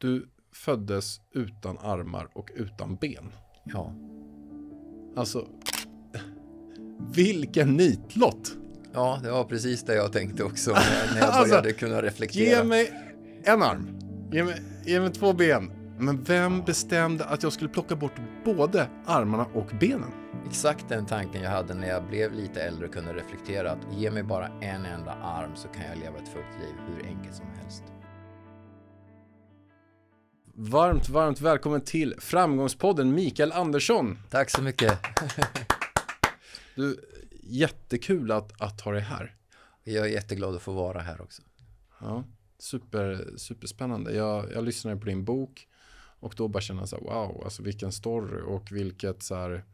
Du föddes utan armar och utan ben. Ja. Alltså, vilken nitlott! Ja, det var precis det jag tänkte också när jag Alltså, började kunna reflektera. Ge mig en arm. Ge mig, ge mig två ben. Men vem bestämde att jag skulle plocka bort både armarna och benen? Exakt den tanken jag hade när jag blev lite äldre och kunde reflektera att ge mig bara en enda arm så kan jag leva ett fullt liv hur enkelt som helst. Varmt, varmt välkommen till Framgångspodden Mikael Andersson. Tack så mycket. Du, jättekul att, att ha dig här. Jag är jätteglad att få vara här också. Ja, super, superspännande. Jag, jag lyssnade på din bok och då bara kände jag så här, wow, alltså vilken story och vilket så här,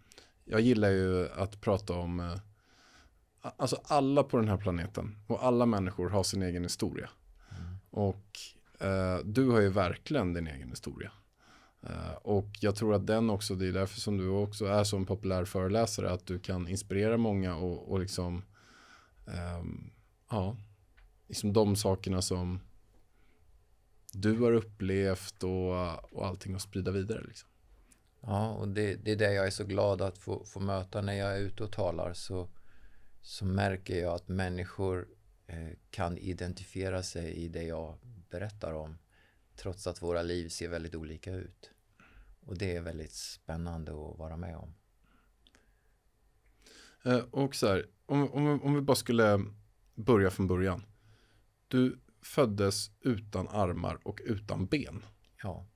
jag gillar ju att prata om, eh, alltså alla på den här planeten och alla människor har sin egen historia. Och Uh, du har ju verkligen din egen historia. Uh, och jag tror att den också, det är därför som du också är så en populär föreläsare, att du kan inspirera många och, och liksom, um, ja, liksom de sakerna som du har upplevt och, och allting att sprida vidare. Liksom. Ja, och det, det är det jag är så glad att få, få möta när jag är ute och talar så, så märker jag att människor eh, kan identifiera sig i det jag berättar om trots att våra liv ser väldigt olika ut. Och det är väldigt spännande att vara med om. Eh, och så här, om, om, om vi bara skulle börja från början. Du föddes utan armar och utan ben. Ja,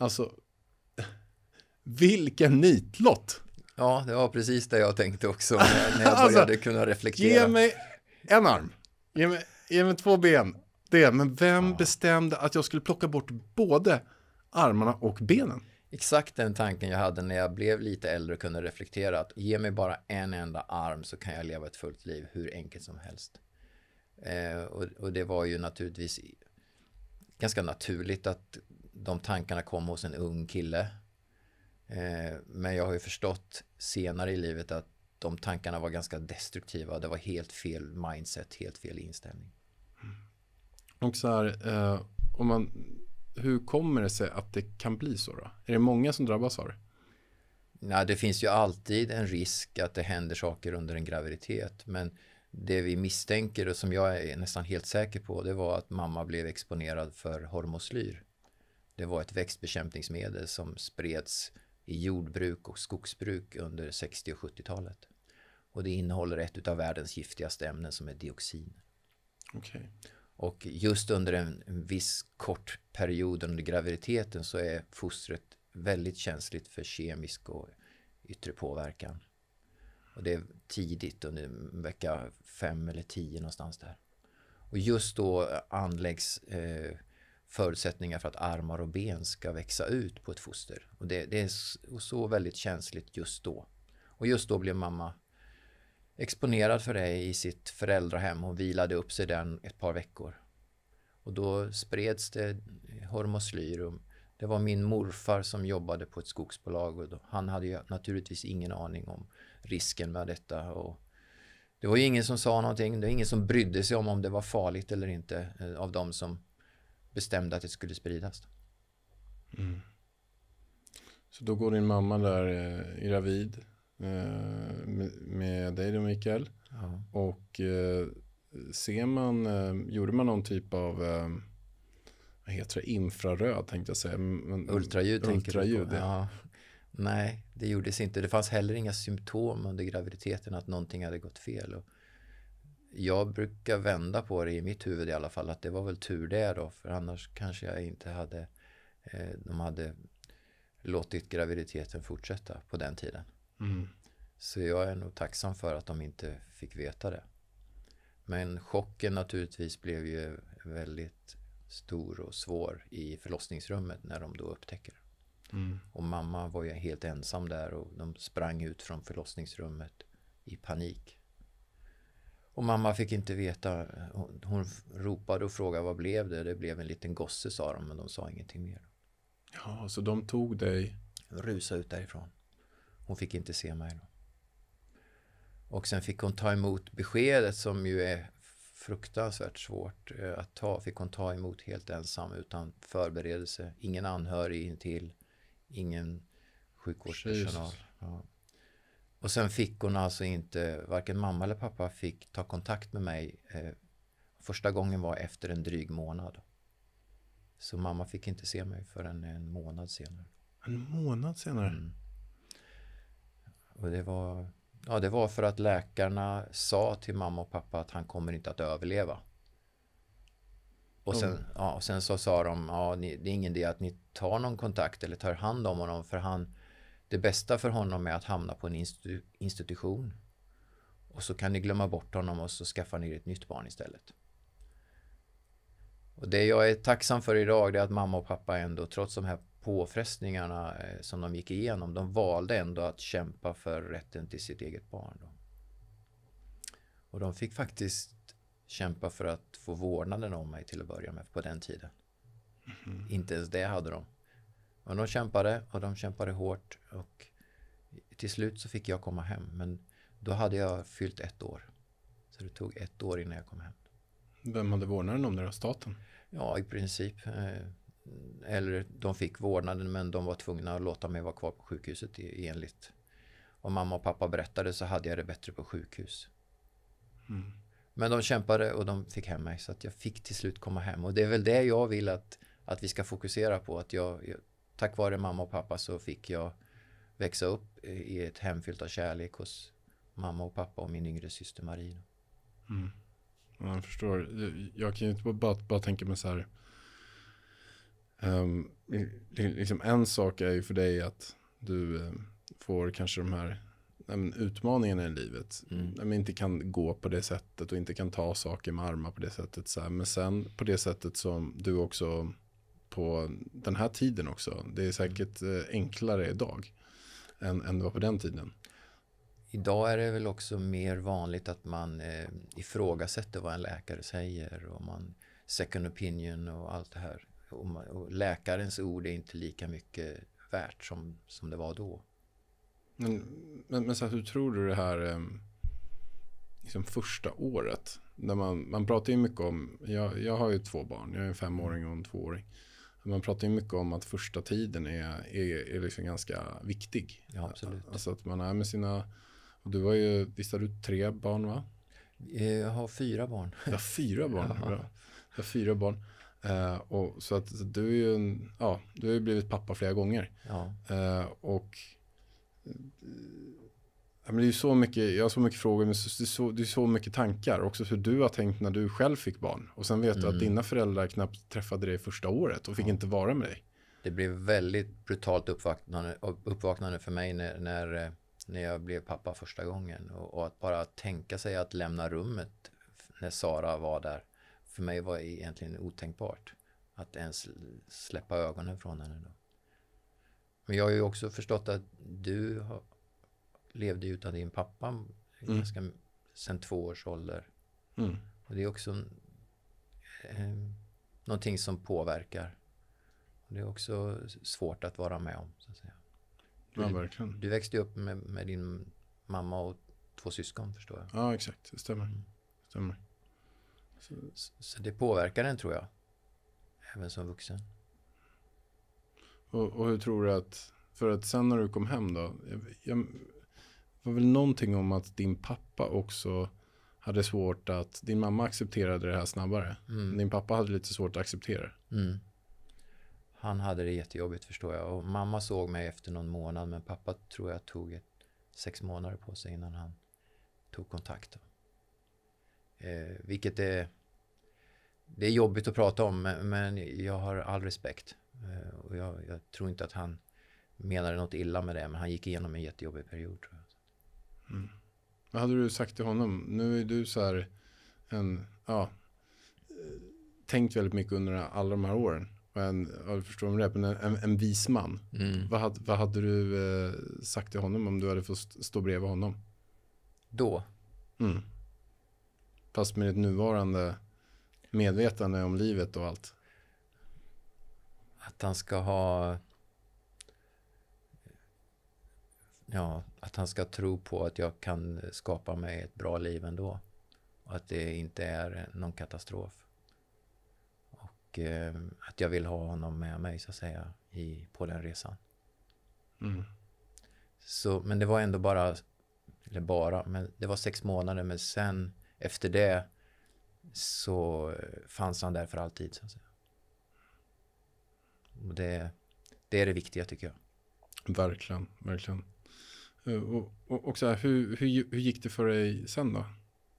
Alltså, vilken nitlott! ja det var precis det jag tänkte också när, jag Alltså, började kunna reflektera. Ge mig en arm. Ge mig, ge mig två ben. Det, men vem bestämde att jag skulle plocka bort både armarna och benen? Exakt den tanken jag hade när jag blev lite äldre och kunde reflektera att ge mig bara en enda arm så kan jag leva ett fullt liv hur enkelt som helst. Eh, och, och det var ju naturligtvis ganska naturligt att de tankarna kom hos en ung kille. Eh, men jag har ju förstått senare i livet att de tankarna var ganska destruktiva. Det var helt fel mindset, helt fel inställning. Och så här, eh, om man, hur kommer det sig att det kan bli så då? Är det många som drabbas av det? Nej, det finns ju alltid en risk att det händer saker under en graviditet. Men det vi misstänker och som jag är nästan helt säker på det var att mamma blev exponerad för hormoslyr. Det var ett växtbekämpningsmedel som spreds i jordbruk och skogsbruk under 60 och 70-talet. Och det innehåller ett av världens giftigaste ämnen som är dioxin. Okej. Och just under en, en viss kort period under graviditeten så är fostret väldigt känsligt för kemisk och yttre påverkan. Och det är tidigt under vecka fem eller tio någonstans där. Och just då anläggs eh, förutsättningar för att armar och ben ska växa ut på ett foster. Och det, det är så väldigt känsligt just då. Och just då blir mamma exponerad för det i sitt föräldrahem och vilade upp sig den ett par veckor. Och då spreds det hormoslyr. Det var min morfar som jobbade på ett skogsbolag och då, han hade ju naturligtvis ingen aning om risken med detta. Och det var ju ingen som sa någonting. Det var ingen som brydde sig om om det var farligt eller inte eh, av de som bestämde att det skulle spridas. Mm. Så då går din mamma där eh, gravid eh, med, med dig då Mikael. Ja. Och eh, ser man, eh, gjorde man någon typ av, eh, vad heter det, infraröd tänkte jag säga. Men, Ultraljud tänker du Ultraljud, ja. Ja. Nej, det gjordes inte. Det fanns heller inga symptom under graviditeten att någonting hade gått fel. Och jag brukar vända på det i mitt huvud i alla fall att det var väl tur det då för annars kanske jag inte hade eh, de hade låtit graviditeten fortsätta på den tiden. Mm. Så jag är nog tacksam för att de inte fick veta det. Men chocken naturligtvis blev ju väldigt stor och svår i förlossningsrummet när de då upptäcker. Mm. Och mamma var ju helt ensam där och de sprang ut från förlossningsrummet i panik. Och mamma fick inte veta. Hon, hon ropade och frågade vad blev det? Det blev en liten gosse sa de men de sa ingenting mer. Ja, så de tog dig. Rusa ut därifrån. Hon fick inte se mig då. Och sen fick hon ta emot beskedet som ju är fruktansvärt svårt eh, att ta. Fick hon ta emot helt ensam utan förberedelse. Ingen anhörig intill. Ingen sjukvårdspersonal. Ja. Och sen fick hon alltså inte, varken mamma eller pappa fick ta kontakt med mig. Eh, första gången var efter en dryg månad. Så mamma fick inte se mig förrän en månad senare. En månad senare? Mm. Och det var, ja, det var för att läkarna sa till mamma och pappa att han kommer inte att överleva. Och sen, mm. ja, och sen så sa de, ja, ni, det är ingen idé att ni tar någon kontakt eller tar hand om honom för han, det bästa för honom är att hamna på en institu institution. Och så kan ni glömma bort honom och så skaffar ni ett nytt barn istället. Och det jag är tacksam för idag är att mamma och pappa ändå, trots de här påfrestningarna eh, som de gick igenom, de valde ändå att kämpa för rätten till sitt eget barn. Då. Och de fick faktiskt kämpa för att få vårdnaden om mig till att börja med på den tiden. Mm. Inte ens det hade de. Och de kämpade och de kämpade hårt och till slut så fick jag komma hem. Men då hade jag fyllt ett år. Så det tog ett år innan jag kom hem. Vem hade vårdnaden om det då? Staten? Ja, i princip. Eller de fick vårdnaden men de var tvungna att låta mig vara kvar på sjukhuset enligt vad mamma och pappa berättade så hade jag det bättre på sjukhus. Mm. Men de kämpade och de fick hem mig så att jag fick till slut komma hem och det är väl det jag vill att, att vi ska fokusera på att jag, jag tack vare mamma och pappa så fick jag växa upp i ett hem fyllt av kärlek hos mamma och pappa och min yngre syster Marie. Mm. Jag förstår. Jag kan ju inte bara, bara tänka mig så här Um, liksom en sak är ju för dig att du um, får kanske de här um, utmaningarna i livet. Mm. inte kan gå på det sättet och inte kan ta saker med armar på det sättet. Så här. Men sen på det sättet som du också på den här tiden också. Det är säkert uh, enklare idag än, än det var på den tiden. Idag är det väl också mer vanligt att man eh, ifrågasätter vad en läkare säger och man second opinion och allt det här. Och, och läkarens ord är inte lika mycket värt som, som det var då. Men, men, men så här, hur tror du det här ehm, liksom första året? När man, man pratar ju mycket om, jag, jag har ju två barn, jag är en femåring och en tvååring. Man pratar ju mycket om att första tiden är, är, är liksom ganska viktig. Ja, absolut. Alltså att man är med sina, och du har ju, visst har du tre barn va? Jag har fyra barn. Ja, fyra barn. Ja. Jag har fyra barn. Uh, och, så att du är ju en, ja, du har ju blivit pappa flera gånger. Ja. Uh, och uh, men det är ju så mycket, jag har så mycket frågor, men det är så, det är så mycket tankar. Också hur du har tänkt när du själv fick barn. Och sen vet mm. du att mm. dina föräldrar knappt träffade dig första året och fick ja. inte vara med dig. Det blev väldigt brutalt uppvaknande, uppvaknande för mig när, när, när jag blev pappa första gången. Och, och, att bara tänka sig att lämna rummet när Sara var där för mig var egentligen otänkbart att ens släppa ögonen från henne. Då. Men jag har ju också förstått att du har, levde utan din pappa mm. ganska, sen två års ålder. Mm. Och det är också eh, någonting som påverkar. Och det är också svårt att vara med om. Så att säga. Du, ja, verkligen. Du växte upp med, med, din mamma och två syskon förstår jag. Ja, exakt. Det stämmer. Mm. stämmer. Så, så det påverkar en tror jag. Även som vuxen. Och, och, hur tror du att, för att sen när du kom hem då, jag, jag, var väl någonting om att din pappa också hade svårt att, din mamma accepterade det här snabbare. Mm. Din pappa hade lite svårt att acceptera det. Mm. Han hade det jättejobbigt förstår jag. Och mamma såg mig efter någon månad, men pappa tror jag tog ett, sex månader på sig innan han tog kontakt. Eh, vilket är, det är jobbigt att prata om, men jag har all respekt. Eh, och jag, jag, tror inte att han menade något illa med det, men han gick igenom en jättejobbig period. Tror jag. Mm. Vad hade du sagt till honom? Nu är du så här en, ja, tänkt väldigt mycket under alla de här åren. En, jag förstår om det är, en, en vis man. Mm. Vad, hade, vad hade du eh, sagt till honom om du hade fått stå bredvid honom? Då? Mm. Fast med ditt nuvarande medvetande om livet och allt. Att han ska ha... Ja, att han ska tro på att jag kan skapa mig ett bra liv ändå. och att det inte är någon katastrof. Och eh, att jag vill ha honom med mig så att säga i, på den resan. Mm. Så, men det var ändå bara, eller bara, men det var sex månader men sen efter det så fanns han där för alltid. Så att säga. Och det, det är det viktiga tycker jag. Verkligen, verkligen. Eh, och, och, och så här, hur, hur, hur gick det för dig sen då?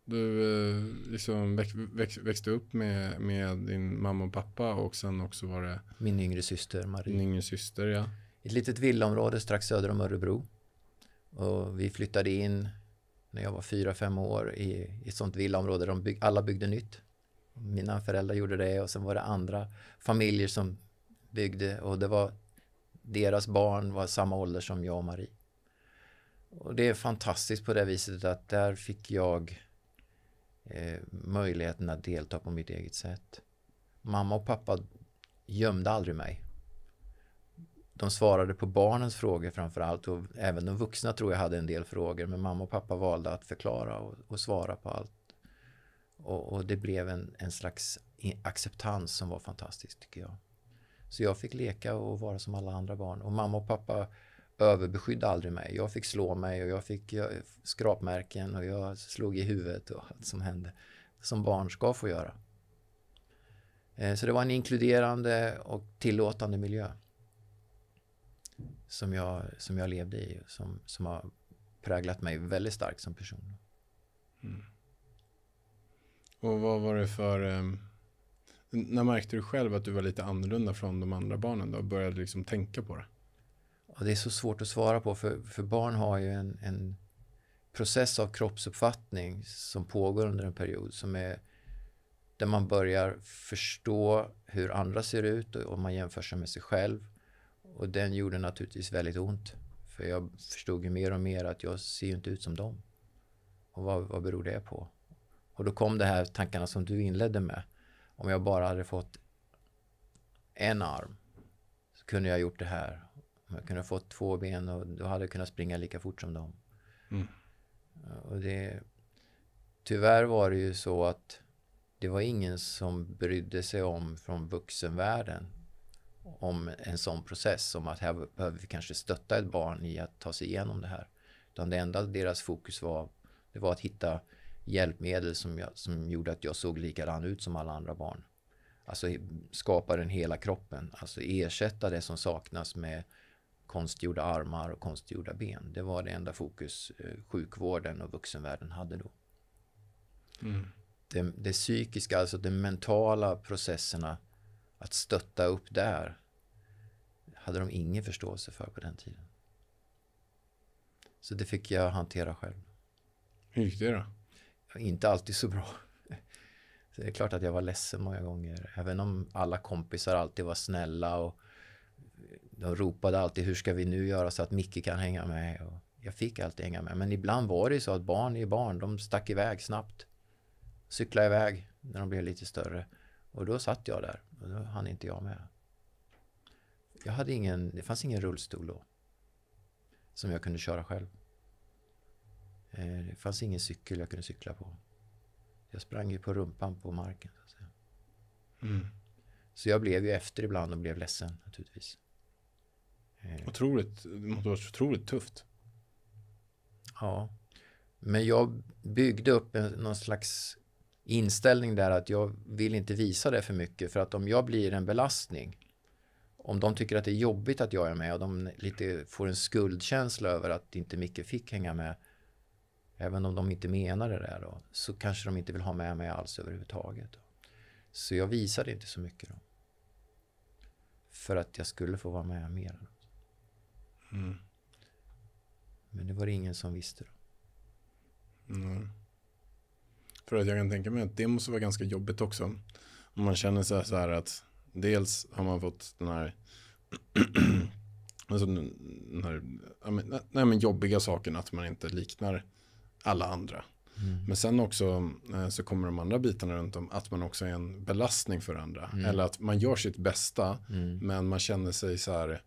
Du eh, liksom väx, väx, växte upp med, med din mamma och pappa och sen också var det Min yngre syster Marie. din yngre syster, ja. Ett litet villaområde strax söder om Örebro. Och vi flyttade in när jag var fyra, fem år i, i ett sånt villaområde de bygg, alla byggde nytt. Mina föräldrar gjorde det och sen var det andra familjer som byggde och det var deras barn var samma ålder som jag och Marie. Och det är fantastiskt på det viset att där fick jag eh, möjligheten att delta på mitt eget sätt. Mamma och pappa gömde aldrig mig. De svarade på barnens frågor framför allt och även de vuxna tror jag hade en del frågor men mamma och pappa valde att förklara och, och svara på allt. Och, och, det blev en, en slags acceptans som var fantastisk tycker jag. Så jag fick leka och vara som alla andra barn och mamma och pappa överbeskydde aldrig mig. Jag fick slå mig och jag fick skrapmärken och jag slog i huvudet och allt som hände. Som barn ska få göra. Eh, så det var en inkluderande och tillåtande miljö. Som jag, som jag levde i. Som, som har präglat mig väldigt starkt som person. Mm. Och vad var det för... Um, när märkte du själv att du var lite annorlunda från de andra barnen då? Och började liksom tänka på det? Och det är så svårt att svara på för, för barn har ju en, en process av kroppsuppfattning som pågår under en period som är där man börjar förstå hur andra ser ut och, och man jämför sig med sig själv. Och den gjorde naturligtvis väldigt ont. För jag förstod ju mer och mer att jag ser ju inte ut som dem. Och vad, vad beror det på? Och då kom det här tankarna som du inledde med. Om jag bara hade fått en arm så kunde jag gjort det här. Om jag kunde fått två ben och då hade jag kunnat springa lika fort som dem. Mm. Och det, tyvärr var det ju så att det var ingen som brydde sig om från vuxenvärlden om en sån process, om att här behöver vi kanske stötta ett barn i att ta sig igenom det här. Utan det enda deras fokus var, det var att hitta hjälpmedel som, jag, som gjorde att jag såg likadan ut som alla andra barn. Alltså skapa den hela kroppen, alltså ersätta det som saknas med konstgjorda armar och konstgjorda ben. Det var det enda fokus eh, sjukvården och vuxenvärlden hade då. Mm. Det, det psykiska, alltså de mentala processerna att stötta upp där hade de ingen förståelse för på den tiden. Så det fick jag hantera själv. Hur gick det då? Inte alltid så bra. Så det är klart att jag var ledsen många gånger. Även om alla kompisar alltid var snälla och de ropade alltid hur ska vi nu göra så att Micke kan hänga med. Och jag fick alltid hänga med. Men ibland var det så att barn är barn. De stack iväg snabbt. Cykla iväg när de blev lite större. Och då satt jag där och då hann inte jag med. Jag hade ingen, det fanns ingen rullstol då. Som jag kunde köra själv. Eh, det fanns ingen cykel jag kunde cykla på. Jag sprang ju på rumpan på marken. Så, mm. så jag blev ju efter ibland och blev ledsen naturligtvis. Eh. Otroligt, det måste vara otroligt tufft. Ja. Men jag byggde upp en, någon slags inställning där att jag vill inte visa det för mycket för att om jag blir en belastning om de tycker att det är jobbigt att jag är med och de lite får en skuldkänsla över att inte Micke fick hänga med även om de inte menar det där då, så kanske de inte vill ha med mig alls överhuvudtaget. Så jag visade inte så mycket då. För att jag skulle få vara med mer. Mm. Men det var det ingen som visste då. Mm. För att jag kan tänka mig att det måste vara ganska jobbigt också. Om man känner sig så här att dels har man fått den här, alltså den här nej, men jobbiga saken att man inte liknar alla andra. Mm. Men sen också eh, så kommer de andra bitarna runt om att man också är en belastning för andra. Mm. Eller att man gör sitt bästa mm. men man känner sig så här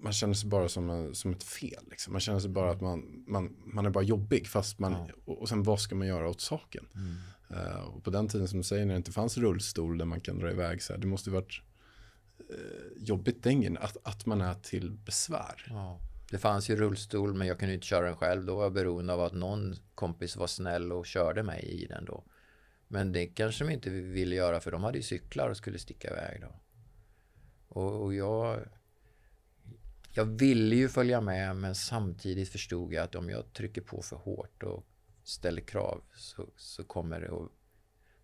man känner sig bara som, som ett fel. Liksom. Man känner sig bara att man, man, man är bara jobbig. Fast man, ja. och, och sen vad ska man göra åt saken? Mm. Uh, och på den tiden som du säger när det inte fanns rullstol där man kan dra iväg så här. Det måste varit uh, jobbigt den att, att man är till besvär. Ja. Det fanns ju rullstol men jag kunde inte köra den själv. Då var jag beroende av att någon kompis var snäll och körde mig i den då. Men det kanske de inte ville göra för de hade ju cyklar och skulle sticka iväg då. Och, och jag, jag ville ju följa med men samtidigt förstod jag att om jag trycker på för hårt och ställer krav så, så kommer det att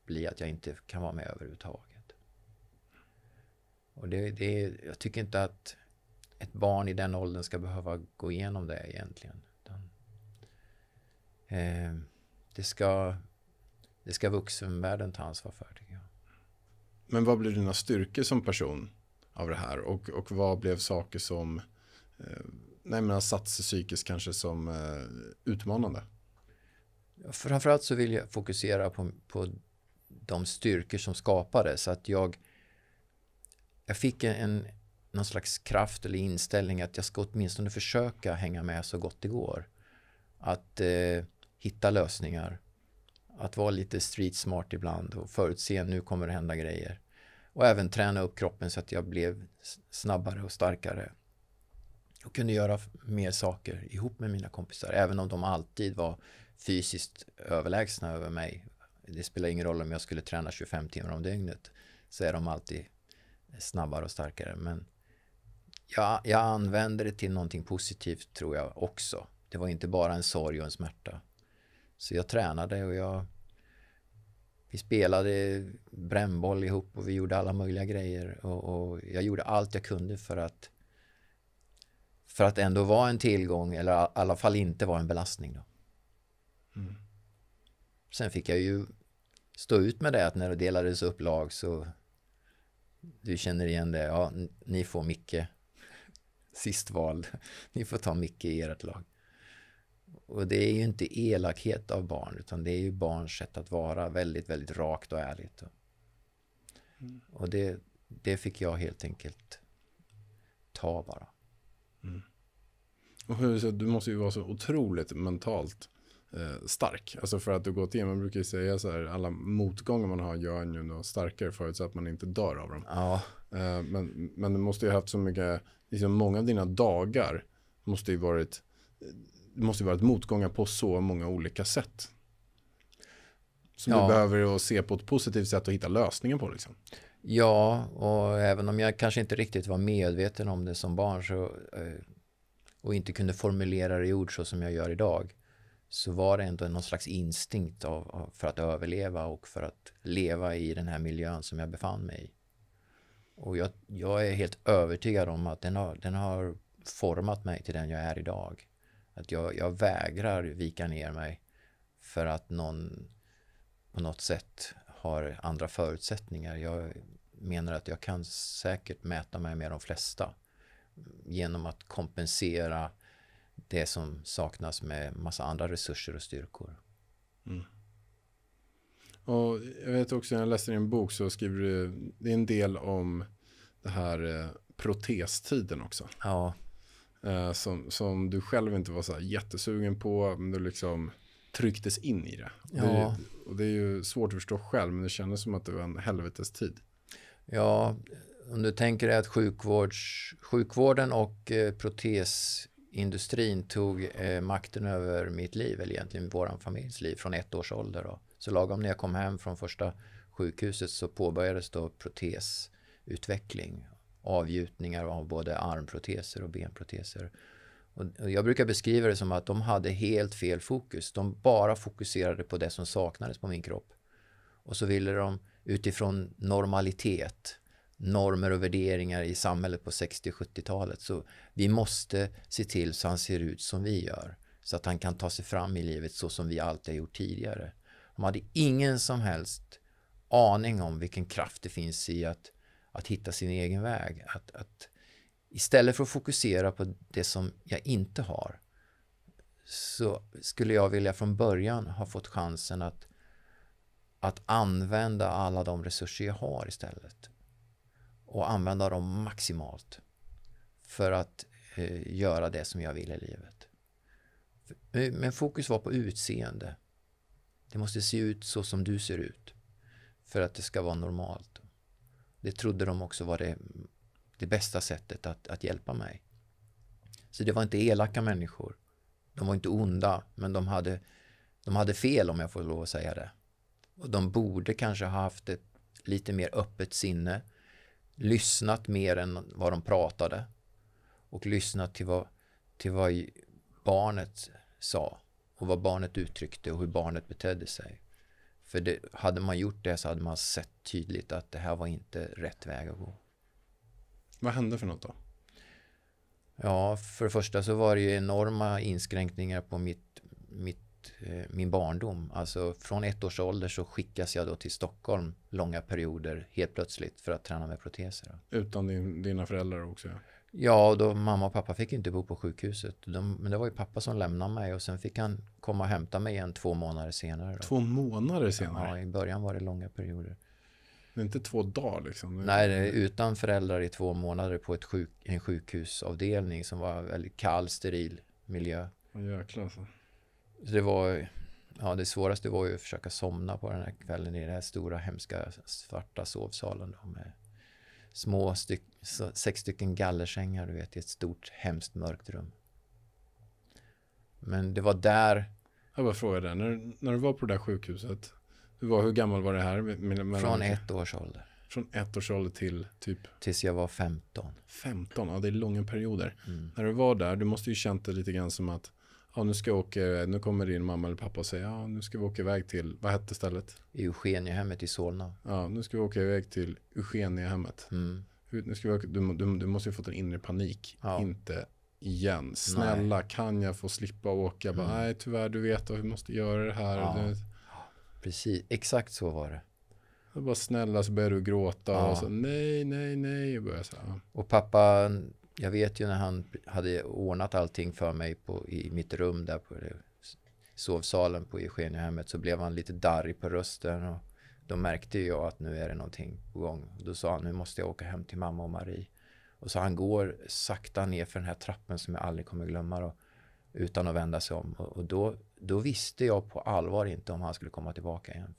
bli att jag inte kan vara med överhuvudtaget. Och det, det, jag tycker inte att ett barn i den åldern ska behöva gå igenom det egentligen. Utan, eh, det, ska, det ska vuxenvärlden ta ansvar för tycker jag. Men vad blir dina styrkor som person av det här? Och, och vad blev saker som Eh, nej, men satt sig psykiskt kanske som eh, utmanande? Framförallt så vill jag fokusera på, på de styrkor som skapades. Att jag, jag fick en, någon slags kraft eller inställning att jag ska åtminstone försöka hänga med så gott det går. Att eh, hitta lösningar. Att vara lite street smart ibland och förutse nu kommer det hända grejer. Och även träna upp kroppen så att jag blev snabbare och starkare. Och kunde göra mer saker ihop med mina kompisar. Även om de alltid var fysiskt överlägsna över mig. Det spelar ingen roll om jag skulle träna 25 timmar om dygnet. Så är de alltid snabbare och starkare. Men jag, jag använde det till någonting positivt tror jag också. Det var inte bara en sorg och en smärta. Så jag tränade och jag vi spelade brännboll ihop och vi gjorde alla möjliga grejer och, och, jag gjorde allt jag kunde för att för att ändå vara en tillgång eller i alla fall inte vara en belastning. Då. Mm. Sen fick jag ju stå ut med det att när det delades upp lag så du känner igen det, ja ni får Micke sist vald. Ni får ta Micke i ert lag. Och det är ju inte elakhet av barn utan det är ju barns sätt att vara väldigt, väldigt rakt och ärligt. Mm. Och det, det fick jag helt enkelt ta bara. Du måste ju vara så otroligt mentalt eh, stark. Alltså för att du går till, man brukar ju säga så här, alla motgångar man har gör en ju starkare förutsatt att man inte dör av dem. Ja. Eh, men, men du måste ju ha haft så mycket, liksom många av dina dagar måste ju varit, det måste ju varit motgångar på så många olika sätt. Som ja. du behöver se på ett positivt sätt och hitta lösningen på liksom. Ja, och även om jag kanske inte riktigt var medveten om det som barn så, eh, och inte kunde formulera det i ord så som jag gör idag så var det ändå någon slags instinkt av, av, för att överleva och för att leva i den här miljön som jag befann mig i. Och jag, jag är helt övertygad om att den har, den har format mig till den jag är idag. Att jag, jag vägrar vika ner mig för att någon på något sätt har andra förutsättningar. Jag menar att jag kan säkert mäta mig med de flesta genom att kompensera det som saknas med massa andra resurser och styrkor. Mm. Och jag vet också när jag läste din bok så skriver du, det är en del om det här eh, protestiden också. Ja. Eh, som, som du själv inte var så här jättesugen på, men du liksom trycktes in i det. Ja. det. Och det är ju svårt att förstå själv, men det kändes som att det var en helvetes tid. Ja, om du tänker dig att sjukvårds, sjukvården och eh, protesindustrin tog eh, makten över mitt liv, eller egentligen vår familjs liv, från ett års ålder. Då. Så lagom när jag kom hem från första sjukhuset så påbörjades då protesutveckling. Avgjutningar av både armproteser och benproteser. Och jag brukar beskriva det som att de hade helt fel fokus. De bara fokuserade på det som saknades på min kropp. Och så ville de utifrån normalitet, normer och värderingar i samhället på 60 70-talet. Så vi måste se till så han ser ut som vi gör. Så att han kan ta sig fram i livet så som vi alltid har gjort tidigare. De hade ingen som helst aning om vilken kraft det finns i att, att hitta sin egen väg. Att, att istället för att fokusera på det som jag inte har så skulle jag vilja från början ha fått chansen att, att använda alla de resurser jag har istället och använda dem maximalt för att eh, göra det som jag vill i livet. Men fokus var på utseende. Det måste se ut så som du ser ut för att det ska vara normalt. Det trodde de också var det, det bästa sättet att, att hjälpa mig. Så det var inte elaka människor. De var inte onda, men de hade, de hade fel om jag får lov att säga det. Och de borde kanske ha haft ett lite mer öppet sinne, lyssnat mer än vad de pratade och lyssnat till vad, till vad barnet sa och vad barnet uttryckte och hur barnet betedde sig. För det, hade man gjort det så hade man sett tydligt att det här var inte rätt väg att gå. Vad hände för något då? Ja, för det första så var det ju enorma inskränkningar på mitt, mitt, eh, min barndom. Alltså från ett års ålder så skickas jag då till Stockholm långa perioder helt plötsligt för att träna med proteser. Utan din, dina föräldrar också? Ja. Ja, då mamma och pappa fick inte bo på sjukhuset. De, men det var ju pappa som lämnade mig och sen fick han komma och hämta mig igen två månader senare. Då. Två månader senare? Ja, i början var det långa perioder. Det är inte två dagar liksom? Nej, utan föräldrar i två månader på ett sjuk, en sjukhusavdelning som var väldigt kall, steril miljö. Jäklar alltså. Det var, ja det svåraste var ju att försöka somna på den här kvällen i den här stora hemska svarta sovsalen då med små styck, sex stycken gallersängar, du vet, i ett stort hemskt mörkt rum. Men det var där... Jag bara frågar där, när, när du var på det där sjukhuset, hur, var, hur gammal var det här? Med, Från ett års ålder. Från ett års ålder till typ? Tills jag var 15. 15, ja det är långa perioder. Mm. När du var där, du måste ju känt det lite grann som att ja, nu ska jag åka, nu kommer din mamma eller pappa och säger, ja, nu ska vi åka iväg till, vad hette stället? Eugeniahemmet i Solna. Ja, nu ska vi åka iväg till Eugeniahemmet. Mm. Nu ska vi åka, du, du, du måste ju fått en inre panik. Ja. Inte igen. Snälla, Nej. kan jag få slippa åka? Mm. Bara, Nej, tyvärr, du vet att vi måste göra det här. Ja. Precis, exakt så var det. Jag bara snälla så börjar du gråta ja. och så nej, nej, nej. Och, så, ja. och pappa jag vet ju när han hade ordnat allting för mig på, i mitt rum där på sovsalen på Eugeniahemmet så blev han lite darrig på rösten och då märkte jag att nu är det någonting på gång. Då sa han nu måste jag åka hem till mamma och Marie. Och så han går sakta ner för den här trappen som jag aldrig kommer glömma då, utan att vända sig om. Och, och då, då visste jag på allvar inte om han skulle komma tillbaka igen.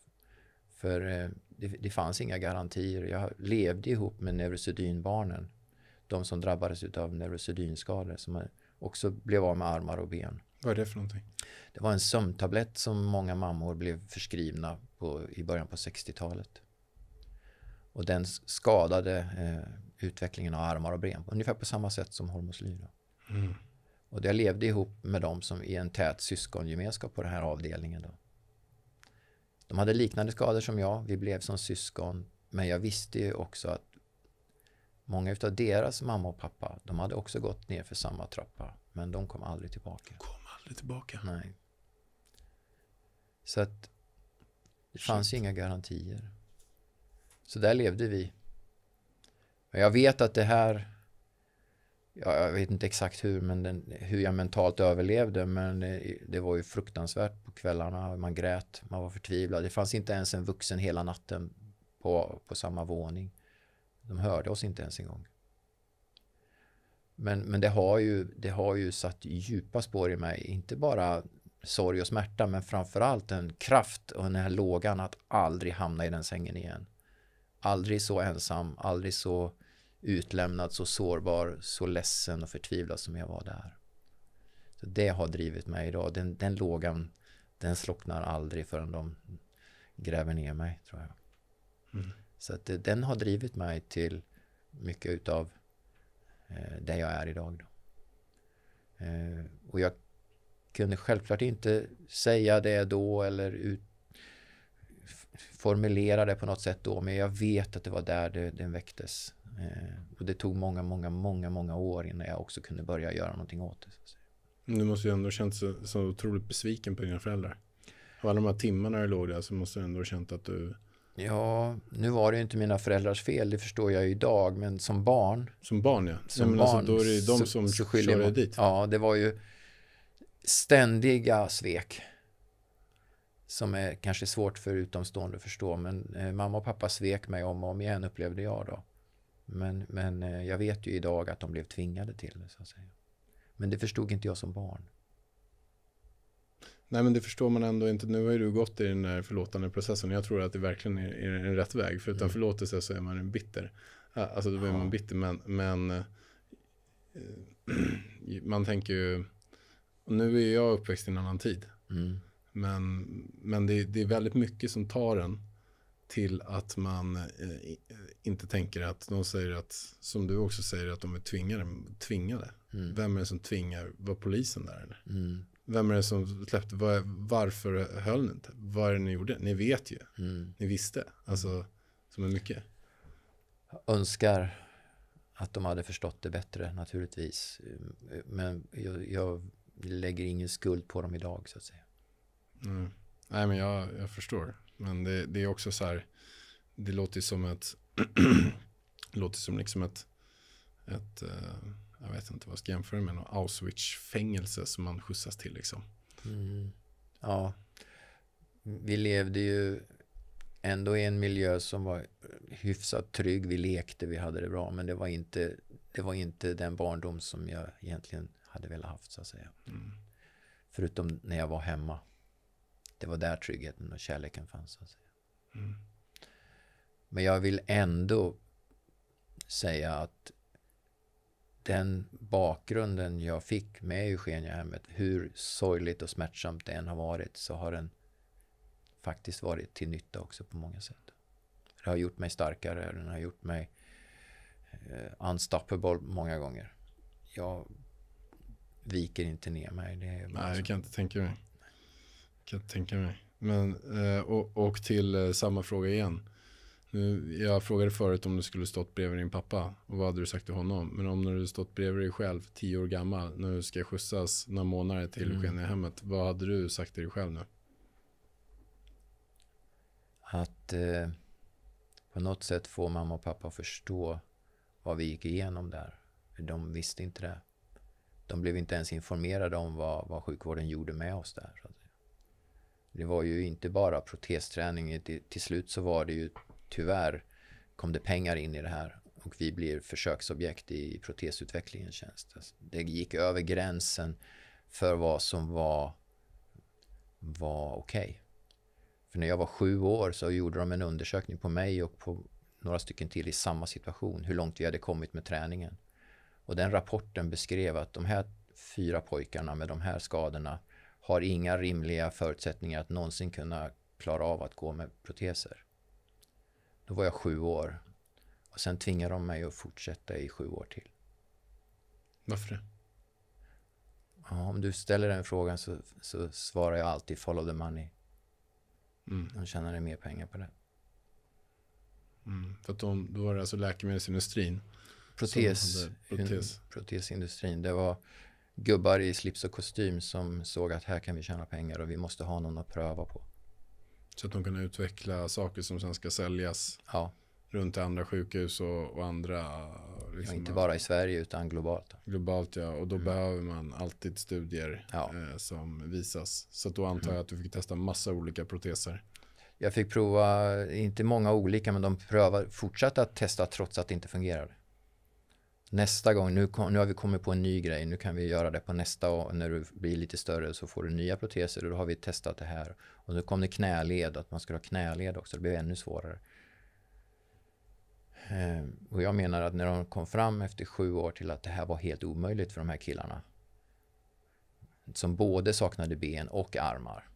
För eh, det, det fanns inga garantier. Jag levde ihop med neurosedynbarnen de som drabbades av neurosedynskador som också blev av med armar och ben. Vad är det för någonting? Det var en sömntablett som många mammor blev förskrivna på, i början på 60-talet. Och den skadade eh, utvecklingen av armar och ben ungefär på samma sätt som hormoslyr. Mm. Och jag levde ihop med dem som i en tät syskongemenskap på den här avdelningen. Då. De hade liknande skador som jag, vi blev som syskon. Men jag visste ju också att Många av deras mamma och pappa, de hade också gått ner för samma trappa. Men de kom aldrig tillbaka. Kom aldrig tillbaka? Nej. Så att det fanns ju inga garantier. Så där levde vi. Jag vet att det här, ja, jag vet inte exakt hur, men den, hur jag mentalt överlevde, men det, det, var ju fruktansvärt på kvällarna. Man grät, man var förtvivlad. Det fanns inte ens en vuxen hela natten på, på samma våning. De hörde oss inte ens en gång. Men, men det, har ju, det har ju satt djupa spår i mig. Inte bara sorg och smärta men framförallt en kraft och den här lågan att aldrig hamna i den sängen igen. Aldrig så ensam, aldrig så utlämnad, så sårbar, så ledsen och förtvivlad som jag var där. Så Det har drivit mig idag. Den, den lågan, den slocknar aldrig förrän de gräver ner mig, tror jag. Mm. Så att eh, den har drivit mig till mycket utav eh, det jag är idag. Då. Eh, och jag kunde självklart inte säga det då eller ut, formulera det på något sätt då, men jag vet att det var där det, den väcktes. Eh, och det tog många, många, många, många år innan jag också kunde börja göra någonting åt det. Du måste ju ändå känt så, så otroligt besviken på dina föräldrar. Av alla de här timmarna du låg där så måste du ändå ha känt att du Ja, nu var det ju inte mina föräldrars fel, det förstår jag ju idag, men som barn. Som barn ja. Som ja, barn, alltså, då är det ju de som så, så kör dig dit. Ja, det var ju ständiga svek. Som är kanske svårt för utomstående att förstå, men eh, mamma och pappa svek mig om och om igen upplevde jag då. Men, men eh, jag vet ju idag att de blev tvingade till det, så att säga. Men det förstod inte jag som barn. Nej men det förstår man ändå inte. Nu har ju du gått i den där förlåtande processen. Jag tror att det verkligen är, är en rätt väg. För utan mm. förlåtelse så är man en bitter. Alltså då är man bitter. Men, men eh, man tänker ju. Nu är jag uppväxt i en annan tid. Mm. Men, men det, det, är väldigt mycket som tar en till att man eh, inte tänker att de säger att, som du också säger, att de är tvingade. tvingade. Mm. Vem är det som tvingar? Var polisen där eller? Mm. Vem är det som släppte? Var, varför höll ni inte? Vad är det ni gjorde? Ni vet ju. Mm. Ni visste. Alltså, som är mycket. Jag önskar att de hade förstått det bättre naturligtvis. Men jag, jag lägger ingen skuld på dem idag så att säga. Mm. Nej men jag, jag förstår. Men det, det, är också så här. Det låter som ett. låter som liksom ett. Ett. Uh, jag vet inte vad jag ska jämföra med. Någon Auschwitz-fängelse som man skjutsas till liksom. Mm. Ja. Vi levde ju ändå i en miljö som var hyfsat trygg. Vi lekte, vi hade det bra. Men det var inte, det var inte den barndom som jag egentligen hade velat haft så att säga. Mm. Förutom när jag var hemma. Det var där tryggheten och kärleken fanns. Så att säga. Mm. Men jag vill ändå säga att den bakgrunden jag fick med Eugeniahemmet, hur sorgligt och smärtsamt det än har varit, så har den faktiskt varit till nytta också på många sätt. Det har gjort mig starkare, den har gjort mig uh, unstoppable många gånger. Jag viker inte ner mig. Det är Nej, det kan jag inte tänka mig. Kan inte tänka mig. Men, uh, och, och, till uh, samma fråga igen. Nu, jag frågade förut om du skulle stått bredvid din pappa och vad hade du sagt till honom? Men om du stått bredvid dig själv, tio år gammal, nu ska jag skjutsas några månader till mm. hemmet. Vad hade du sagt till dig själv nu? Att eh, på något sätt få mamma och pappa förstå vad vi gick igenom där. De visste inte det. De blev inte ens informerade om vad, vad sjukvården gjorde med oss där. Det var ju inte bara protesträning. Till, till slut så var det ju tyvärr kom det pengar in i det här och vi blir försöksobjekt i protesutvecklingens tjänst. Alltså, det gick över gränsen för vad som var, var okej. Okay. För när jag var sju år så gjorde de en undersökning på mig och på några stycken till i samma situation, hur långt vi hade kommit med träningen. Och den rapporten beskrev att de här fyra pojkarna med de här skadorna har inga rimliga förutsättningar att någonsin kunna klara av att gå med proteser. Då var jag sju år. Och sen tvingade de mig att fortsätta i sju år till. Varför det? Ja, om du ställer den frågan så, så svarar jag alltid follow the money. Mm. De tjänade mer pengar på det. Mm. För att de, då var det alltså läkemedelsindustrin? Protes, protes. Protesindustrin. Det var gubbar i slips och kostym som såg att här kan vi tjäna pengar och vi måste ha någon att pröva på. Så att de kan utveckla saker som sen ska säljas ja. runt andra sjukhus och, och andra. Liksom, ja, inte bara i Sverige utan globalt. Globalt ja, och då mm. behöver man alltid studier ja. eh, som visas. Så då antar jag mm. att du fick testa massa olika proteser. Jag fick prova, inte många olika, men de prövar, fortsatte att testa trots att det inte fungerade nästa gång, nu, nu har vi kommit på en ny grej, nu kan vi göra det på nästa och när du blir lite större så får du nya proteser och då har vi testat det här. Och nu kom det knäled, att man skulle ha knäled också, det blev ännu svårare. Ehm, och jag menar att när de kom fram efter sju år till att det här var helt omöjligt för de här killarna, som både saknade ben och armar.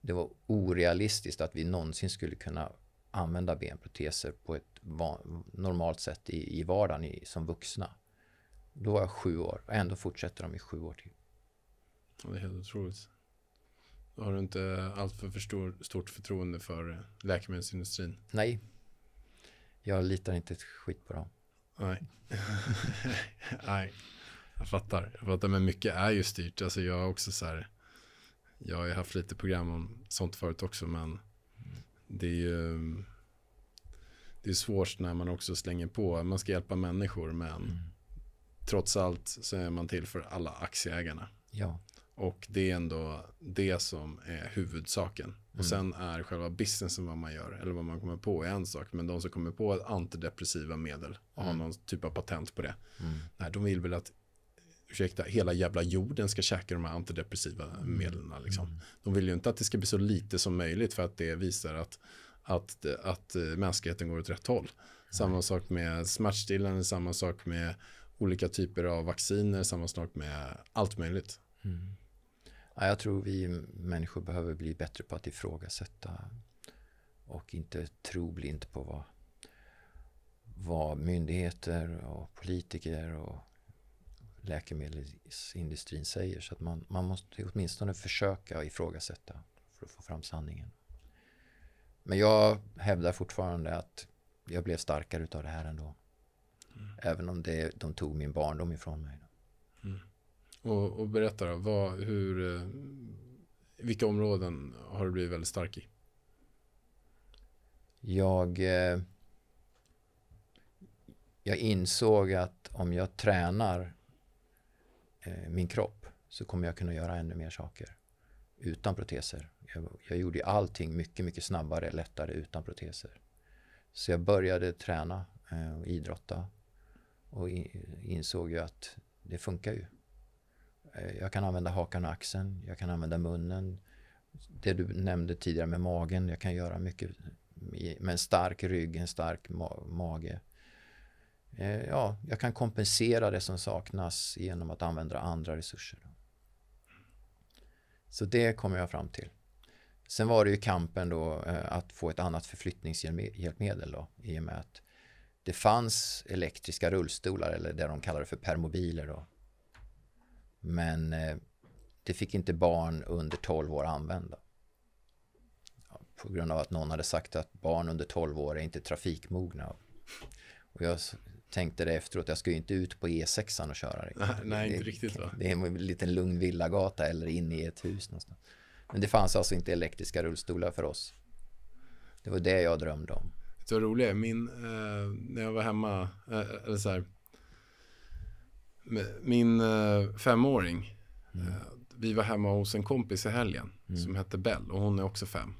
Det var orealistiskt att vi någonsin skulle kunna använda benproteser på ett normalt sätt i, i vardagen i, som vuxna. Då var jag sju år och ändå fortsätter de i sju år till. Det är helt otroligt. Då har du inte alltför för stor, stort förtroende för läkemedelsindustrin? Nej. Jag litar inte ett skit på dem. Nej. Nej. Jag fattar. Jag fattar. Men mycket är ju styrt. Alltså jag har också så här. Jag har ju haft lite program om sånt förut också. Men det är ju det är svårt när man också slänger på, man ska hjälpa människor men mm. trots allt så är man till för alla aktieägarna. Ja. Och det är ändå det som är huvudsaken. Mm. Och sen är själva businessen vad man gör eller vad man kommer på är en sak. Men de som kommer på antidepressiva medel och mm. har någon typ av patent på det. Mm. Nej, de vill väl att ursäkta, hela jävla jorden ska käka de här antidepressiva Mm. medlen. Liksom. De vill ju inte att det ska bli så lite som möjligt för att det visar att, att, att eh, mänskligheten går åt rätt håll. Samma sak med smärtstillande, samma sak med olika typer av vacciner, samma sak med allt möjligt. Ja, jag tror vi människor behöver bli bättre på att ifrågasätta och inte tro blint på vad, vad myndigheter och politiker och läkemedelsindustrin säger. Så att man, man måste åtminstone försöka ifrågasätta för att få fram sanningen. Men jag hävdar fortfarande att jag blev starkare utav det här ändå. Även om det, de tog min barndom ifrån mig. Och, och berätta då, vad, hur, eh, vilka områden har du blivit väldigt stark i? Jag, eh, jag insåg att om jag tränar Eh, min kropp så kommer jag kunna göra ännu mer saker utan proteser. Jag, jag gjorde ju allting mycket, mycket snabbare, lättare utan proteser. Så jag började träna eh, och idrotta och insåg ju att det funkar ju. Eh, jag kan använda hakan och axeln, jag kan använda munnen. Det du nämnde tidigare med magen, jag kan göra mycket med en stark rygg, en stark ma- mage. Eh, Ja, jag kan kompensera det som saknas genom att använda andra resurser. Så det kommer jag fram till. Sen var det ju kampen då eh, att få ett annat förflyttningshjälpmedel då i och med att det fanns elektriska rullstolar eller det de kallade för permobiler då. Men eh, det fick inte barn under 12 år använda. Ja, På grund av att någon hade sagt att barn under 12 år är inte trafikmogna. Och jag tänkte det efteråt, jag ska ju inte ut på E6 och köra. Nej, nej, inte Det- riktigt, va? Det är en liten lugn villagata eller inne i ett hus någonstans. Men det fanns alltså inte elektriska rullstolar för oss. Det var det jag drömde om. Det var roligt, min, eh, när jag var hemma, eh, eller så här, min eh, femåring, eh, vi var hemma hos en kompis i helgen som hette Bell och hon är också fem.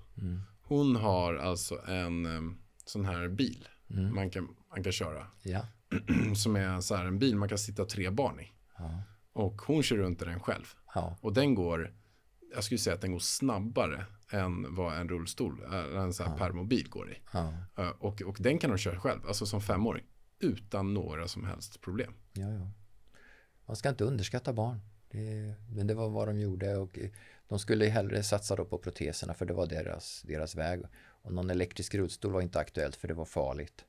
Hon har alltså en eh, sån här bil man, kan, man kan köra. Ja. som är så här en bil man kan sitta tre barn i. Ja. Och hon kör runt i den själv. Ja. Och den går, jag skulle säga att den går snabbare än vad en rullstol, eller en sån här permobil går i. Ja. Eh, Och, och den kan hon köra själv, alltså som femåring. Utan några som helst problem. Ja, ja. Man ska inte underskatta barn. Det, men det var vad de gjorde och eh, de skulle hellre satsa då på proteserna för det var deras, deras väg. Och någon elektrisk rullstol var inte aktuellt för det var farligt.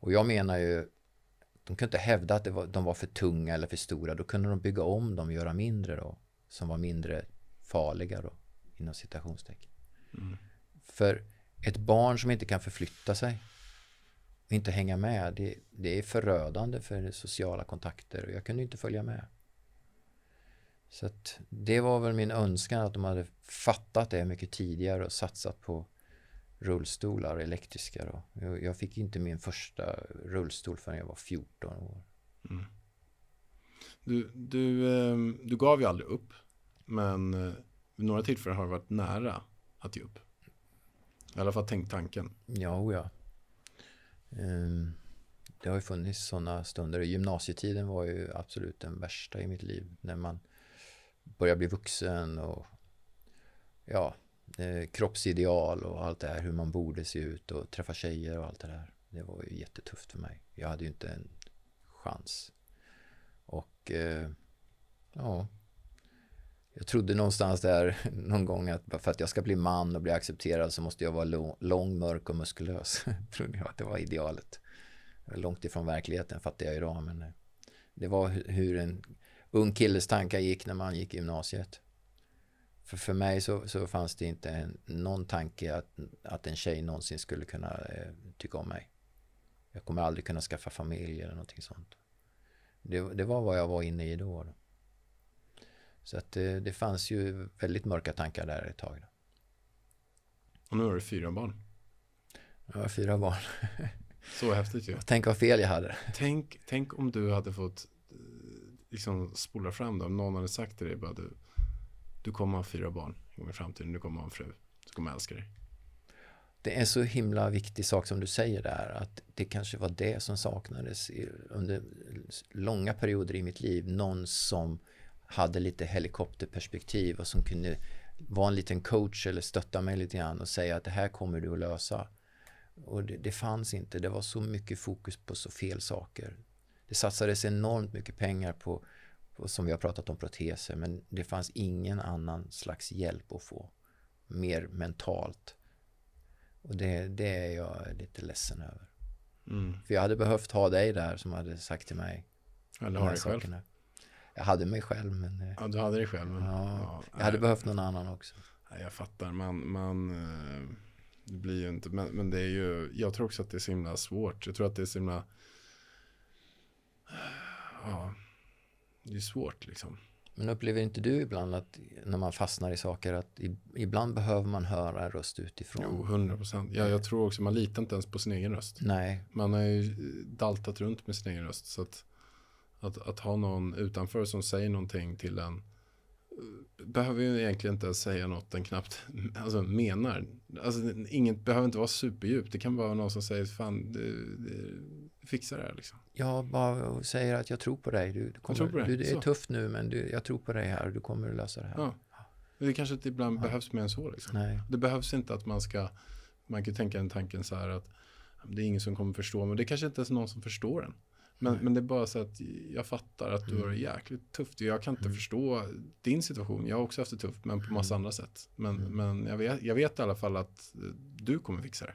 Och jag menar ju, de kunde inte hävda att var, de var för tunga eller för stora. Då kunde de bygga om dem och göra mindre då. Som var mindre farliga då, inom citationstecken. För ett barn som inte kan förflytta sig och inte hänga med, det, det är förödande för sociala kontakter och jag kunde inte följa med. Så att det var väl min önskan att de hade fattat det mycket tidigare och satsat på rullstolar, elektriska då. Jag, jag fick inte min första rullstol förrän jag var 14 år. Du, du, eh, du gav ju aldrig upp. Men eh, vid några tillfällen har det varit nära att ge upp. I alla fall tänkt tanken. Ja, ja. Ehm, det har ju funnits sådana stunder. Gymnasietiden var ju absolut den värsta i mitt liv. När man börjar bli vuxen och ja, eh, kroppsideal och allt det här. Hur man borde se ut och träffa tjejer och allt det där. Det var ju jättetufft för mig. Jag hade ju inte en chans. Och eh, ja, jag trodde någonstans där någon gång att bara för att jag ska bli man och bli accepterad så måste jag vara lång, lång mörk och muskulös. trodde jag att det var idealet. Långt ifrån verkligheten fattar jag idag men eh, det var hur en ung killes tankar gick när man gick i gymnasiet. För, för mig så, så fanns det inte en, någon tanke att, att en tjej någonsin skulle kunna eh, tycka om mig. Jag kommer aldrig kunna skaffa familj eller någonting sånt. Det, det var vad jag var inne i då. då. Så att det, det fanns ju väldigt mörka tankar där ett tag. Då. Och nu har du fyra barn. Jag har fyra barn. Så häftigt ju. Tänk vad fel jag hade. Tänk, tänk om du hade fått eh, liksom spola fram det. Om någon hade sagt till dig bara du, du kommer ha fyra barn en gång i framtiden. Du kommer ha en fru. Du kommer älska dig. det är så himla viktig sak som du säger där, att det kanske var det som saknades under långa perioder i mitt liv. Någon som hade lite helikopterperspektiv och som kunde vara en liten coach eller stötta mig lite grann och säga att det här kommer du att lösa. Och det, det fanns inte, det var så mycket fokus på så fel saker. Det satsades enormt mycket pengar på, som vi har pratat om, proteser, men det fanns ingen annan slags hjälp att få. Mer mentalt. Och det, det är jag lite ledsen över. Mm. För jag hade behövt ha dig där som hade sagt till mig. Eller har dig själv. Jag hade mig själv. Men, eh, ja, du hade dig själv. Men, ja, ja, jag hade behövt någon annan också. Jag fattar. Man, man, eh, det blir ju inte, men, men det är ju, jag tror också att det är så himla svårt. Jag tror att det är så himla, ja, det är svårt liksom. Men upplever inte du ibland att när man fastnar i saker att ibland behöver man höra en röst utifrån? Jo, hundra procent. Ja, jag tror också man litar inte ens på sin egen röst. Nej. Man har ju daltat runt med sin egen röst. Så att, att, att ha någon utanför som säger någonting till en behöver ju egentligen inte säga något den knappt alltså, menar. Alltså, inget behöver inte vara superdjupt. Det kan vara någon som säger fan, du, du fixar det här liksom. Ja, bara säger att jag tror på dig. Du, du kommer, på dig. Du, det är så. tufft nu men du, jag tror på dig här. Du kommer att lösa det här. Ja. Det kanske inte ibland ja. behövs mer än så. Liksom. Nej. Det behövs inte att man ska, man kan tänka den tanken så här att det är ingen som kommer förstå, men det kanske inte är någon som förstår den. Men, men det är bara så att jag fattar att du har det mm. jäkligt tufft. Jag kan inte mm. förstå din situation. Jag har också haft det tufft, men på massa mm. andra sätt. Men, mm. men jag, vet, jag vet i alla fall att du kommer fixa det.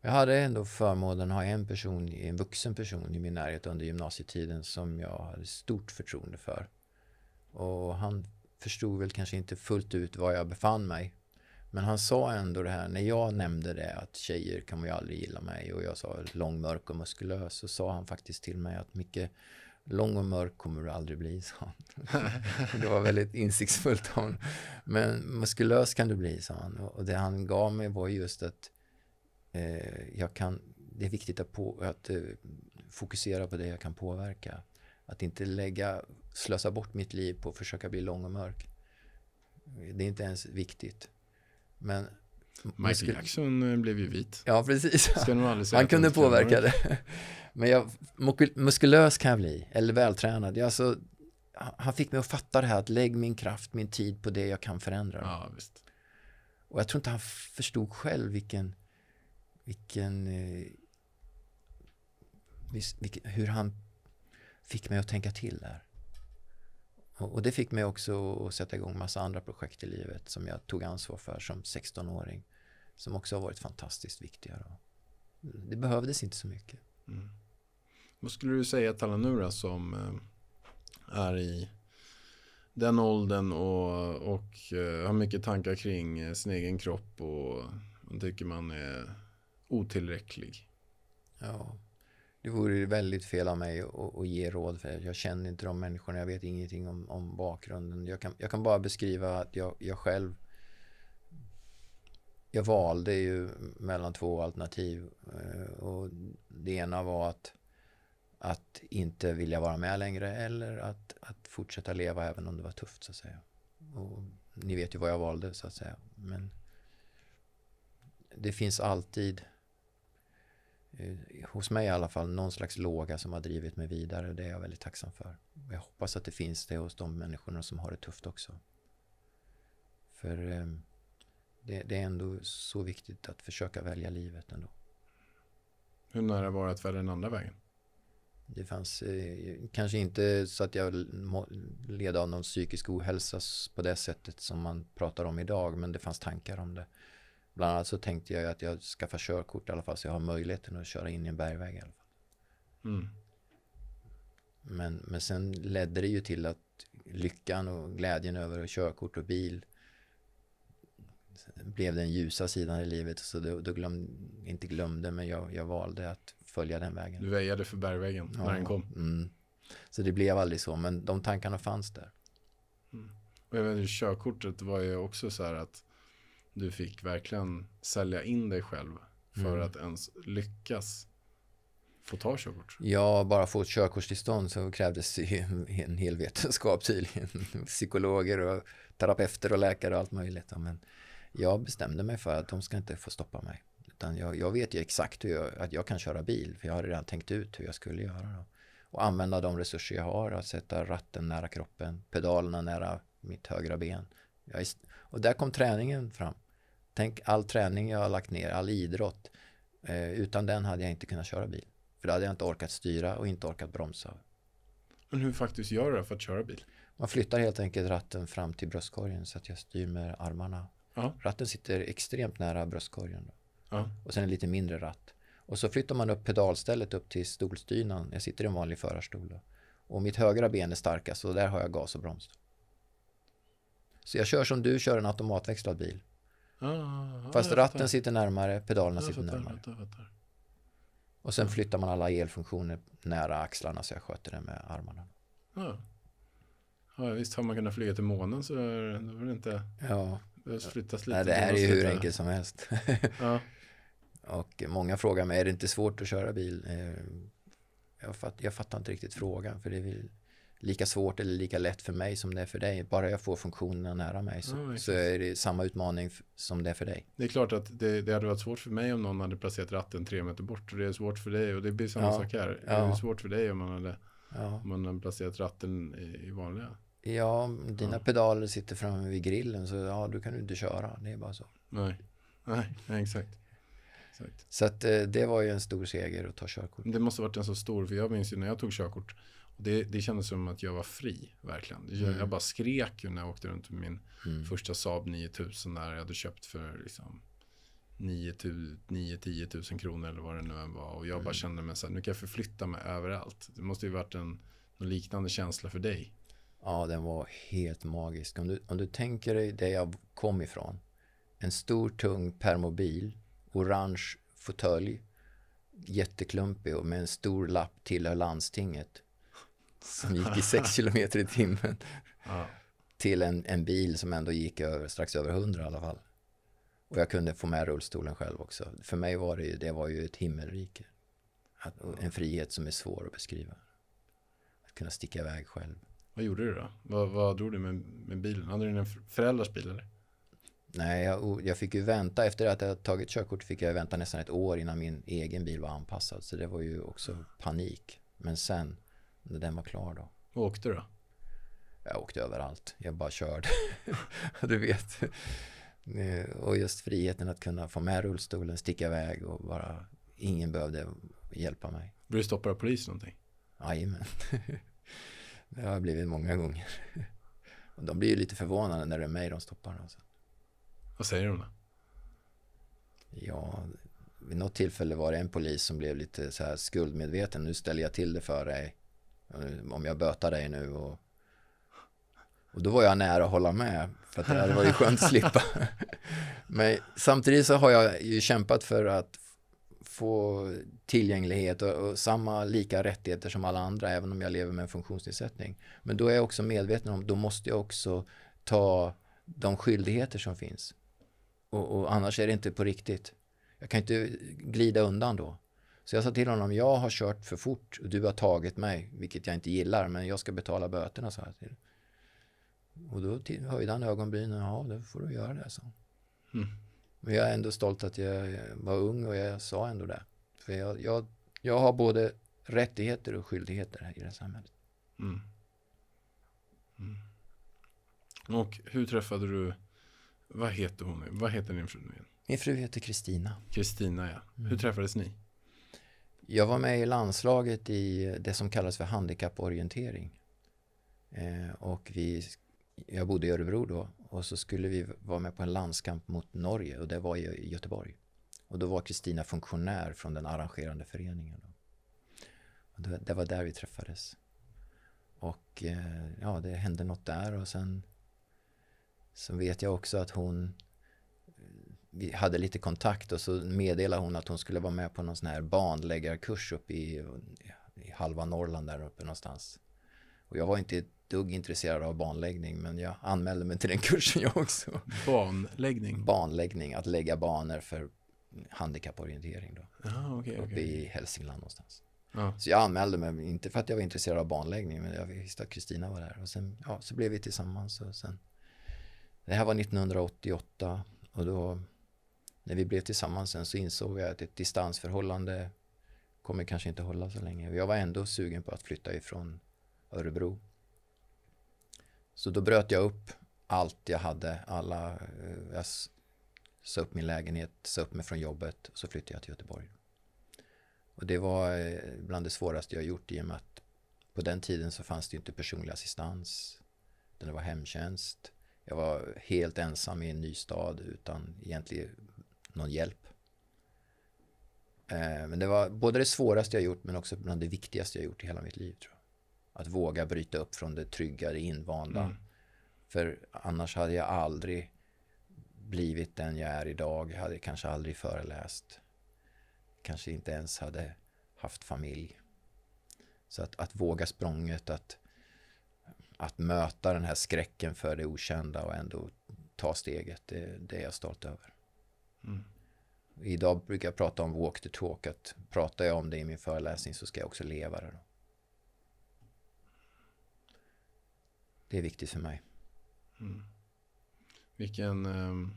Jag hade ändå förmånen att ha en person, en vuxen person i min närhet under gymnasietiden som jag hade stort förtroende för. Och han förstod väl kanske inte fullt ut var jag befann mig. Men han sa ändå det här, när jag nämnde det att tjejer kan man ju aldrig gilla mig och jag sa lång, mörk och muskulös så sa han faktiskt till mig att mycket lång och mörk kommer du aldrig bli, sa han. det var väldigt insiktsfullt. av honom. Men muskulös kan du bli, sa han. Och det han gav mig var just att eh, jag kan, det är viktigt att, på, att eh, fokusera på det jag kan påverka. Att inte lägga, slösa bort mitt liv på att försöka bli lång och mörk. Det är inte ens viktigt. Men Michael skulle... Jackson eh, blev ju vit. Ja, precis. Han kunde påverka det. Men jag, muskulös kan jag bli, eller vältränad. Jag, alltså, han fick mig att fatta det här att lägg min kraft, min tid på det jag kan förändra. Ja, visst. Och jag tror inte han förstod själv vilken, vilken, eh, vilken hur han fick mig att tänka till där. Och, det fick mig också att sätta igång massa andra projekt i livet som jag tog ansvar för som 16-åring. Som också har varit fantastiskt viktiga. Då. Det behövdes inte så mycket. Mm. Vad skulle du säga till alla nu då som eh, är i den åldern och, och uh, har mycket tankar kring uh, sin egen kropp och man tycker man är otillräcklig. Ja, det vore väldigt fel av mig att, att ge råd för jag känner inte de människorna, jag vet ingenting om, om bakgrunden. Jag kan, jag kan bara beskriva att jag, jag själv jag valde ju mellan två alternativ eh, och det ena var att, att inte vilja vara med längre eller att, att fortsätta leva även om det var tufft så att säga. Och ni vet ju vad jag valde så att säga. Men det finns alltid hos mig i alla fall, någon slags låga som har drivit mig vidare. Det är jag väldigt tacksam för. Jag hoppas att det finns det hos de människorna som har det tufft också. För eh, det, det, är ändå så viktigt att försöka välja livet ändå. Hur nära var det att välja den andra vägen? Det fanns eh, kanske inte så att jag led av någon psykisk ohälsa på det sättet som man pratar om idag, men det fanns tankar om det. Bland annat så tänkte jag att jag skaffar körkort i alla fall så jag har möjligheten att köra in i en bergväg i alla fall. Mm. Men, men sen ledde det ju till att lyckan och glädjen över körkort och bil blev den ljusa sidan i livet. Så då, då glöm, inte glömde, men jag, jag valde att följa den vägen. Du väjade för bergvägen ja, när den kom. Mm. Så det blev aldrig så, men de tankarna fanns där. Mm. Och vet, körkortet var ju också så här att du fick verkligen sälja in dig själv för mm. att ens lyckas få ta körkort? Ja, bara få ett körkortstillstånd så krävdes en, hel vetenskap tydligen. Psykologer och terapeuter och läkare och allt möjligt. Men jag bestämde mig för att de ska inte få stoppa mig. Utan jag, jag vet ju exakt hur jag, att jag kan köra bil. För jag har redan tänkt ut hur jag skulle göra. Då. Och använda de resurser jag har. Att sätta ratten nära kroppen. Pedalerna nära mitt högra ben. Är, och där kom träningen fram. Tänk all träning jag har lagt ner, all idrott. Eh, utan den hade jag inte kunnat köra bil. För då hade jag inte orkat styra och inte orkat bromsa. Men hur faktiskt gör du för att köra bil? Man flyttar helt enkelt ratten fram till bröstkorgen så att jag styr med armarna. Ja. Ratten sitter extremt nära bröstkorgen. Då. Ja. Och sen en lite mindre ratt. Och så flyttar man upp pedalstället upp till stolstynan. Jag sitter i en vanlig förarstol. Då. Och mitt högra ben är starkast så där har jag gas och broms. Så jag kör som du kör en automatväxlad bil. Ah, Fast jag ratten sitter närmare, pedalerna sitter fattar, närmare. fattar, fattar. Och sen flyttar man alla elfunktioner nära axlarna så jag sköter det med armarna. Ja. ja, visst har man kunnat flyga till månen så är det det inte Ja, behövs flyttas lite. nej, det här är ju hur enkelt som helst. Ja. Och många frågar mig, är det inte svårt att köra bil? Eh, Jag, fatt, jag fattar inte riktigt frågan, för det väl lika svårt eller lika lätt för mig som det är för dig. Bara jag får funktionerna nära mig så, Ja, så är det samma utmaning som det är för dig. Det är klart att det, det hade varit svårt för mig om någon hade placerat ratten tre meter bort. Och det är svårt för dig och det blir samma Ja. sak här. Det Ja. är svårt för dig om man hade, om man hade placerat ratten i, i vanliga. ja dina pedaler sitter framme vid grillen så ja, du kan du inte köra. Det är bara så. Nej, nej, nej exakt. exakt. Så att eh, det var ju en stor seger att ta körkort. Det måste varit en så stor, för jag minns ju när jag tog körkort. Och det, det kändes som att jag var fri, verkligen. Det, Mm. Jag bara skrek ju när jag åkte runt med min Mm. första Saab 9000 där jag hade köpt för liksom 9-10 tusen kronor eller vad det nu än var. Och jag bara Mm. kände mig så här, nu kan jag förflytta mig överallt. Det måste ju varit en, en liknande känsla för dig. Ja, den var helt magisk. Om du, om du tänker dig där jag kom ifrån. En stor tung permobil, orange fåtölj, jätteklumpig och med en stor lapp tillhör landstinget. Som gick i 6 kilometer i timmen. Ja. Till en, en bil som ändå gick över, strax över 100 i alla fall. Och jag kunde få med rullstolen själv också. För mig var det ju, det var ju ett himmelrike. Att, en frihet som är svår att beskriva. Att kunna sticka iväg själv. Vad gjorde du då? Vad, vad drog du med, med bilen? Hade du en föräldrars bil eller? Nej, jag, jag fick ju vänta efter att jag tagit körkort fick jag vänta nästan ett år innan min egen bil var anpassad. Så det var ju också panik. Men sen, när den var klar då. Vad åkte du då? Jag åkte överallt. Jag bara körde. du vet. Och just friheten att kunna få med rullstolen, sticka iväg och bara ingen behövde hjälpa mig. Blev du stoppad av polis någonting? Jajamän. Det har jag blivit många gånger. Och de blir ju lite förvånade när det är mig de stoppar. Alltså. Vad säger de då? Ja, vid något tillfälle var det en polis som blev lite så här skuldmedveten. Nu ställer jag till det för dig. Eh, om jag bötar dig nu. Och, och då var jag nära att hålla med. För att det hade varit skönt att slippa. Men samtidigt så har jag ju kämpat för att få tillgänglighet och, och samma lika rättigheter som alla andra. Även om jag lever med en funktionsnedsättning. Men då är jag också medveten om, då måste jag också ta de skyldigheter som finns. Och, och annars är det inte på riktigt. Jag kan inte glida undan då. Så jag sa till honom, jag har kört för fort och du har tagit mig, vilket jag inte gillar, men jag ska betala böterna, sa jag till. Och då höjde han ögonbrynen, ja, då får du göra det, så. Mm. Men jag är ändå stolt att jag var ung och jag sa ändå det. För jag, jag, jag har både rättigheter och skyldigheter i det här samhället. Mm. Mm. Och hur träffade du, vad heter hon? Vad heter din fru nu igen? Min fru heter Kristina. Kristina ja. Mm. Hur träffades ni? Jag var med i landslaget i det som kallas för handikapporientering. Eh, och vi, jag bodde i Örebro då och så skulle vi vara med på en landskamp mot Norge och det var i Göteborg. Och då var Kristina funktionär från den arrangerande föreningen. Då. Och det, det var där vi träffades. Och eh, ja, det hände något där och sen så vet jag också att hon vi hade lite kontakt och så meddelade hon att hon skulle vara med på någon sån här banläggarkurs uppe i, i halva Norrland där uppe någonstans. Och jag var inte ett dugg intresserad av banläggning men jag anmälde mig till den kursen jag också. Banläggning? Banläggning, att lägga banor för handikapporientering då. Ja, okej, Uppe okej. i Hälsingland någonstans. Ja. Så jag anmälde mig, inte för att jag var intresserad av banläggning men jag visste att Kristina var där. Och sen, ja, så blev vi tillsammans och sen Det här var 1988 Och då, när vi blev tillsammans sen så insåg jag att ett distansförhållande kommer kanske inte hålla så länge. Jag var ändå sugen på att flytta ifrån Örebro. Så då bröt jag upp allt jag hade, alla, eh, jag sa upp min lägenhet, sa upp mig från jobbet och så flyttade jag till Göteborg. Och det var eh, bland det svåraste jag gjort i och med att på den tiden så fanns det inte personlig assistans. Det var hemtjänst. Jag var helt ensam i en ny stad utan egentligen någon hjälp. Eh, men det var både det svåraste jag gjort men också bland det viktigaste jag gjort i hela mitt liv. tror jag. Att våga bryta upp från det trygga, det invanda. Mm. För annars hade jag aldrig blivit den jag är idag. Jag hade kanske aldrig föreläst. Kanske inte ens hade haft familj. Så att, att våga språnget, att, att möta den här skräcken för det okända och ändå ta steget, det, det är jag stolt över. Mm. Idag brukar jag prata om walk the talk, att pratar jag om det i min föreläsning så ska jag också leva det. Då. Det är viktigt för mig. Mm. Vilken... Um,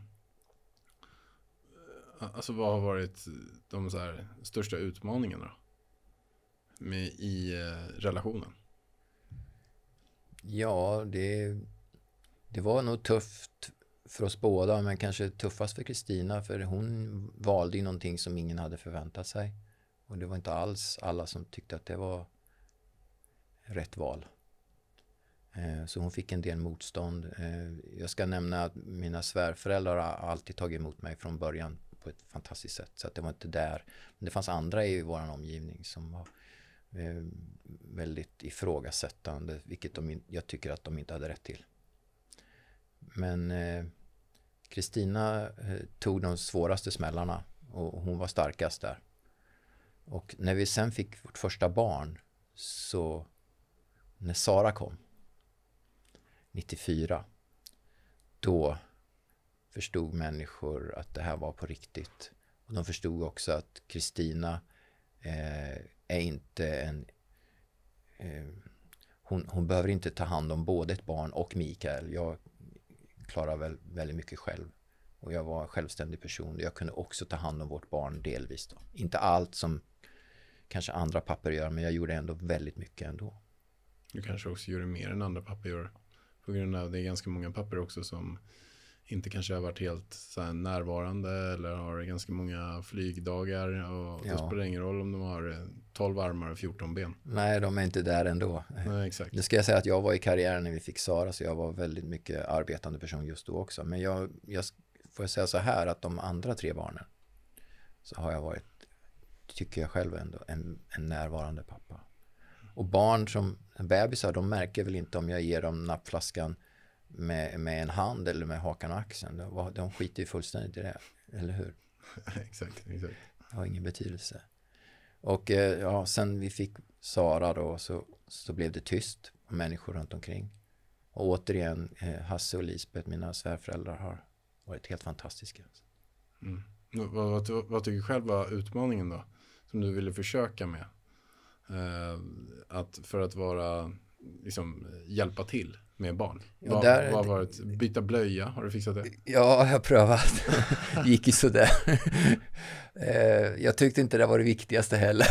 alltså vad har varit de så här, största utmaningarna då? Med, I uh, relationen? Ja, det, det var nog tufft för oss båda, men kanske tuffast för Kristina, för hon valde ju någonting som ingen hade förväntat sig. Och det var inte alls alla som tyckte att det var rätt val. Eh, så hon fick en del motstånd. Eh, jag ska nämna att mina svärföräldrar har alltid tagit emot mig från början på ett fantastiskt sätt. Så att det var inte där. Men det fanns andra i vår omgivning som var eh, väldigt ifrågasättande, vilket de, jag tycker att de inte hade rätt till. Men eh, Kristina eh, tog de svåraste smällarna och hon var starkast där. Och när vi sen fick vårt första barn så när Sara kom 94. Då förstod människor att det här var på riktigt. Och de förstod också att Kristina eh, är inte en... Eh, hon, hon, behöver inte ta hand om både ett barn och Mikael. Jag klarar väl väldigt mycket själv. Och jag var en självständig person. Jag kunde också ta hand om vårt barn delvis. Då. Inte allt som kanske andra papper gör, men jag gjorde ändå väldigt mycket ändå. Du kanske också gjorde mer än andra papper gör? På grund av det är ganska många papper också som inte kanske har varit helt närvarande eller har ganska många flygdagar. Och ja. det spelar ingen roll om de har 12 armar och 14 ben. Nej, de är inte där ändå. Nej, exakt. Nu ska jag säga att jag var i karriären när vi fick Sara, så jag var väldigt mycket arbetande person just då också. Men jag, jag får jag säga så här att de andra tre barnen så har jag varit, tycker jag själv ändå, en, en närvarande pappa. Och barn som bebisar, de märker väl inte om jag ger dem nappflaskan med, med en hand eller med hakan och axeln. De, de skiter ju fullständigt i det, eller hur? exakt, exakt. Det har ingen betydelse. Och eh, ja, sen vi fick Sara då så, så blev det tyst om människor runt omkring. Och återigen, eh, Hasse och Lisbeth, mina svärföräldrar, har varit helt fantastiska. Mm. Vad, vad, vad tycker du själv var utmaningen då? Som du ville försöka med? Eh, att för att vara, liksom, hjälpa till med barn. Ja, vad, där, vad var det? Byta blöja, har du fixat det? Ja, jag har prövat. gick ju sådär. Eh, jag tyckte inte det var det viktigaste heller.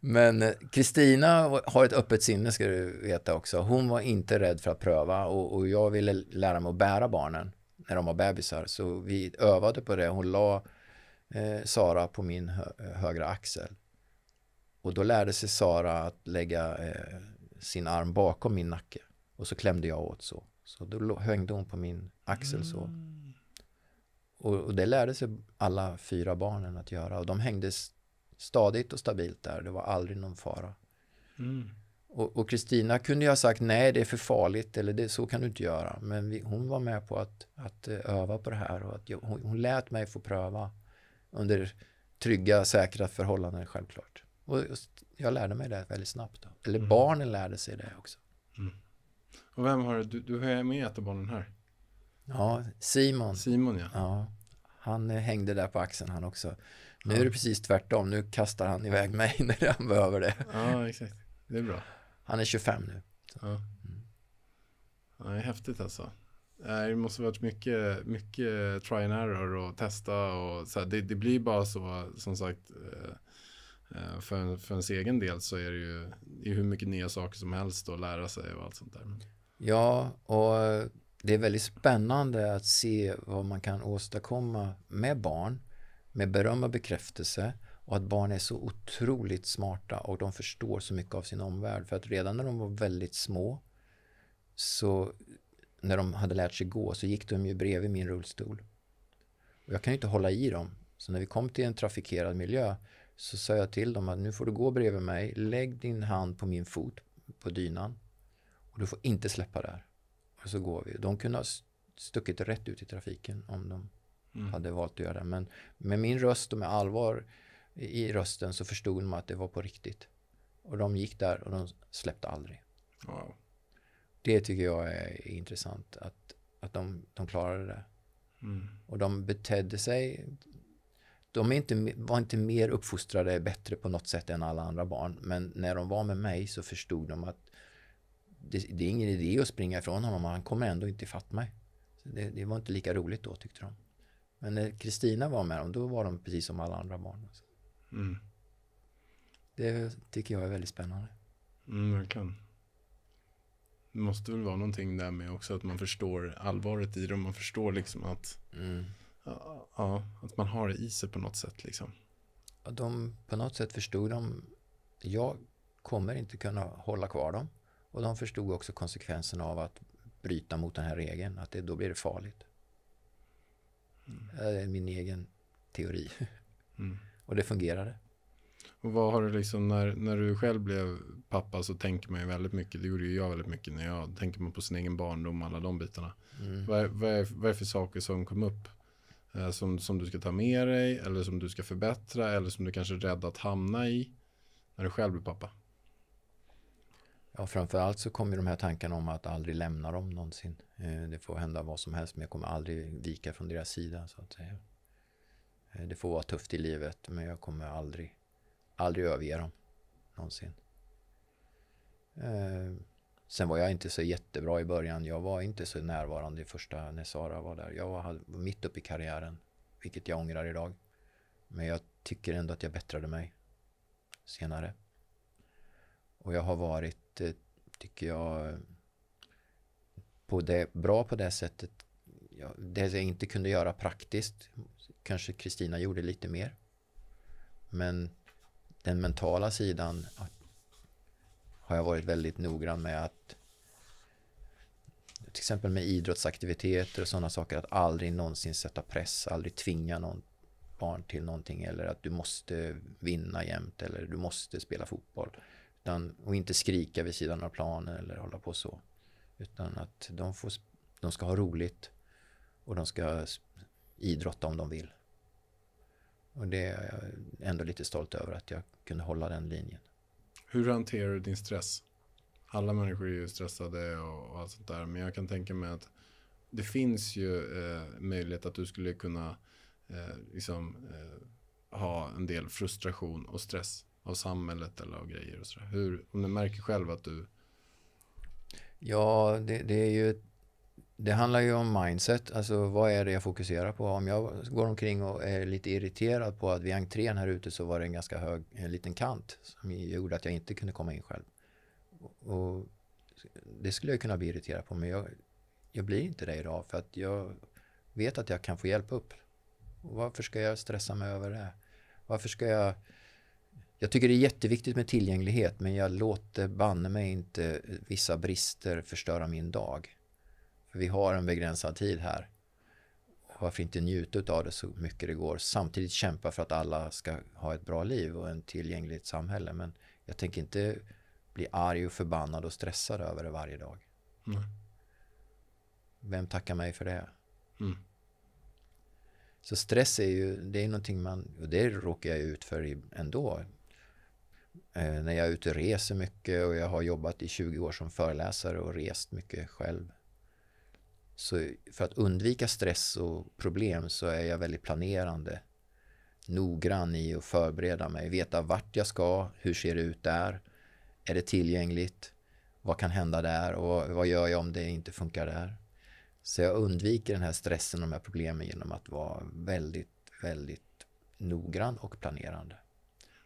Men Kristina har ett öppet sinne ska du veta också. Hon var inte rädd för att pröva och, och jag ville lära mig att bära barnen när de var bebisar. Så vi övade på det. Hon la eh, Sara på min hö högra axel. Och då lärde sig Sara att lägga eh, sin arm bakom min nacke. Och så klämde jag åt så. Så då hängde hon på min axel så. Mm. Och, och, det lärde sig alla fyra barnen att göra. Och de hängde stadigt och stabilt där. Det var aldrig någon fara. Mm. Och Kristina kunde ju ha sagt nej, det är för farligt eller det, så kan du inte göra. Men vi, hon var med på att, att eh, öva på det här och att jag, hon, hon lät mig få pröva under trygga, säkra förhållanden självklart. Och jag lärde mig det väldigt snabbt. Då. Eller mm. barnen lärde sig det också. Mm. Och vem har du? Du har med ett av barnen här. Ja, Simon. Simon ja. ja. Han eh, hängde där på axeln han också. Nu ja. är det precis tvärtom. Nu kastar han iväg mig när han behöver det. Ja, exakt. Det är bra. Han är 25 nu. Ja. Mm. ja, det är häftigt alltså. Det måste varit mycket, mycket try and error och testa och så här, det, det, blir bara så som sagt eh, eh, för, för ens egen del så är det ju det är hur mycket nya saker som helst att lära sig och allt sånt där. Ja, och det är väldigt spännande att se vad man kan åstadkomma med barn med beröm och bekräftelse och att barn är så otroligt smarta och de förstår så mycket av sin omvärld. För att redan när de var väldigt små så när de hade lärt sig gå så gick de ju bredvid min rullstol. Och jag kan ju inte hålla i dem. Så när vi kom till en trafikerad miljö så sa jag till dem att nu får du gå bredvid mig, lägg din hand på min fot på dynan och du får inte släppa där. Och så går vi. De kunde ha stuckit rätt ut i trafiken om de mm. hade valt att göra det. Men med min röst och med allvar i rösten så förstod de att det var på riktigt. Och de gick där och de släppte aldrig. Wow. Det tycker jag är intressant, att, att de, de klarade det. Mm. Och de betedde sig, de inte, var inte mer uppfostrade bättre på något sätt än alla andra barn. Men när de var med mig så förstod de att det, det är ingen idé att springa ifrån honom, han kommer ändå inte ifatt mig. Det, det, var inte lika roligt då tyckte de. Men när Kristina var med dem, då var de precis som alla andra barn. Mm. Det tycker jag är väldigt spännande. Mm, verkligen. Det måste väl vara någonting där med också att man förstår allvaret i det och man förstår liksom att mm. ja, att man har det i sig på något sätt liksom. Ja, de, på något sätt förstod de jag kommer inte kunna hålla kvar dem och de förstod också konsekvenserna av att bryta mot den här regeln att det, då blir det farligt. Mm. Det är min egen teori. Mm. och det fungerade. Och vad har du liksom när, när du själv blev pappa så tänker man ju väldigt mycket, det gjorde ju jag väldigt mycket när jag tänker man på sin egen barndom och alla de bitarna. Mm. Vad, är, vad, är, vad är för saker som kom upp? Eh, som, som du ska ta med dig eller som du ska förbättra eller som du kanske är rädd att hamna i när du själv blir pappa? Ja, framförallt så kommer de här tankarna om att aldrig lämna dem någonsin. Eh, det får hända vad som helst men jag kommer aldrig vika från deras sida så att säga. Eh, det får vara tufft i livet men jag kommer aldrig aldrig överge dem. Någonsin. Eh, sen var jag inte så jättebra i början. Jag var inte så närvarande i första när Sara var där. Jag var mitt uppe i karriären. Vilket jag ångrar idag. Men jag tycker ändå att jag bättrade mig. Senare. Och jag har varit, tycker jag, på det, bra på det sättet. Ja, det jag inte kunde göra praktiskt. Kanske Kristina gjorde lite mer. Men den mentala sidan har jag varit väldigt noggrann med att till exempel med idrottsaktiviteter och sådana saker att aldrig någonsin sätta press, aldrig tvinga någon barn till någonting eller att du måste vinna jämt eller du måste spela fotboll. Utan, och inte skrika vid sidan av planen eller hålla på så. Utan att de, får, de ska ha roligt och de ska idrotta om de vill. Och det är jag ändå lite stolt över att jag kunde hålla den linjen. Hur hanterar du din stress? Alla människor är ju stressade och, och allt sånt där. Men jag kan tänka mig att det finns ju eh, möjlighet att du skulle kunna eh, liksom, eh, ha en del frustration och stress av samhället eller av grejer och sådär. Hur, om du märker själv att du... Ja, det, det är ju det handlar ju om mindset, alltså vad är det jag fokuserar på? Om jag går omkring och är lite irriterad på att vid entrén här ute så var det en ganska hög, en liten kant som gjorde att jag inte kunde komma in själv. Och det skulle jag kunna bli irriterad på, men jag, jag blir inte det idag för att jag vet att jag kan få hjälp upp. Och varför ska jag stressa mig över det? Varför ska jag... Jag tycker det är jätteviktigt med tillgänglighet, men jag låter banne mig inte vissa brister förstöra min dag. För vi har en begränsad tid här. Varför inte njuta av det så mycket det går. Samtidigt kämpa för att alla ska ha ett bra liv och ett tillgängligt samhälle. Men jag tänker inte bli arg och förbannad och stressad över det varje dag. Mm. Vem tackar mig för det? Mm. Så stress är ju, det är någonting man, och det råkar jag ut för ändå. Eh, när jag är ute och reser mycket och jag har jobbat i 20 år som föreläsare och rest mycket själv. Så för att undvika stress och problem så är jag väldigt planerande. Noggrann i att förbereda mig, veta vart jag ska, hur ser det ut där, är det tillgängligt, vad kan hända där och vad gör jag om det inte funkar där. Så jag undviker den här stressen och de här problemen genom att vara väldigt, väldigt noggrann och planerande.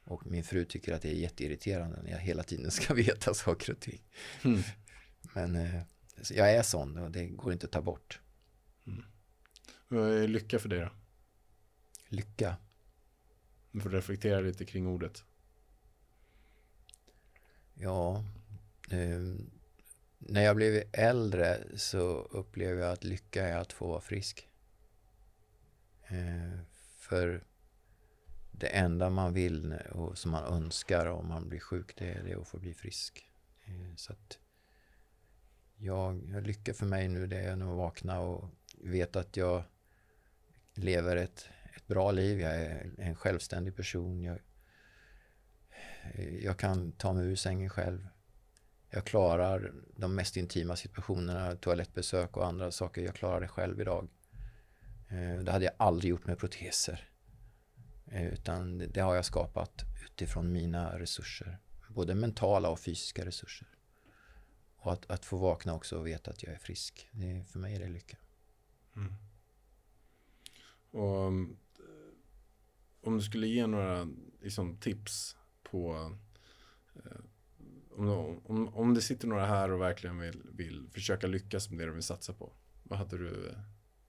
Och min fru tycker att det är jätteirriterande när jag hela tiden ska veta saker och ting. Mm. Men eh, jag är sån och det går inte att ta bort. Mm. Vad är lycka för dig då? Lycka? Du får reflektera lite kring ordet. Ja, eh, när jag blev äldre så upplever jag att lycka är att få vara frisk. Eh, för det enda man vill och som man önskar om man blir sjuk, det är det att få bli frisk. Eh, så att jag, lycka för mig nu, det är att vakna och veta att jag lever ett, ett bra liv. Jag är en självständig person. Jag, jag kan ta mig ur sängen själv. Jag klarar de mest intima situationerna, toalettbesök och andra saker. Jag klarar det själv idag. Eh, det hade jag aldrig gjort med proteser. Eh, utan det har jag skapat utifrån mina resurser. Både mentala och fysiska resurser. Och att, att få vakna också och veta att jag är frisk. Det, för mig är det lycka. Mm. Och om du skulle ge några liksom, tips på eh, om, om, om det sitter några här och verkligen vill, vill försöka lyckas med det de vill satsa på. Vad hade du eh,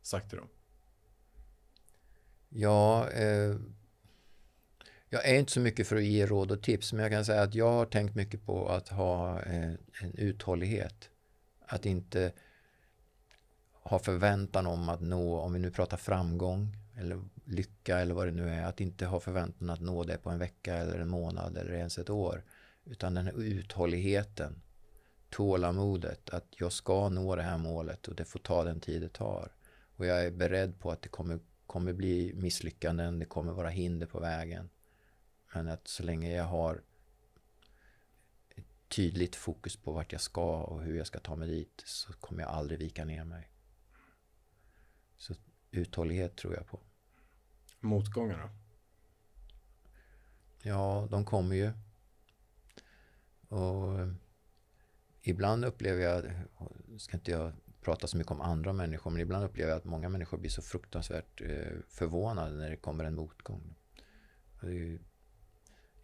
sagt till dem? Ja, eh, jag är inte så mycket för att ge råd och tips, men jag kan säga att jag har tänkt mycket på att ha en, en uthållighet. Att inte ha förväntan om att nå, om vi nu pratar framgång eller lycka eller vad det nu är, att inte ha förväntan att nå det på en vecka eller en månad eller ens ett år. Utan den här uthålligheten, tålamodet, att jag ska nå det här målet och det får ta den tid det tar. Och jag är beredd på att det kommer, kommer bli misslyckanden, det kommer vara hinder på vägen. Men att så länge jag har ett tydligt fokus på vart jag ska och hur jag ska ta mig dit så kommer jag aldrig vika ner mig. Så uthållighet tror jag på. Motgångar då? Ja, de kommer ju. Och ibland upplever jag, ska inte jag prata så mycket om andra människor, men ibland upplever jag att många människor blir så fruktansvärt eh, förvånade när det kommer en motgång. Ju,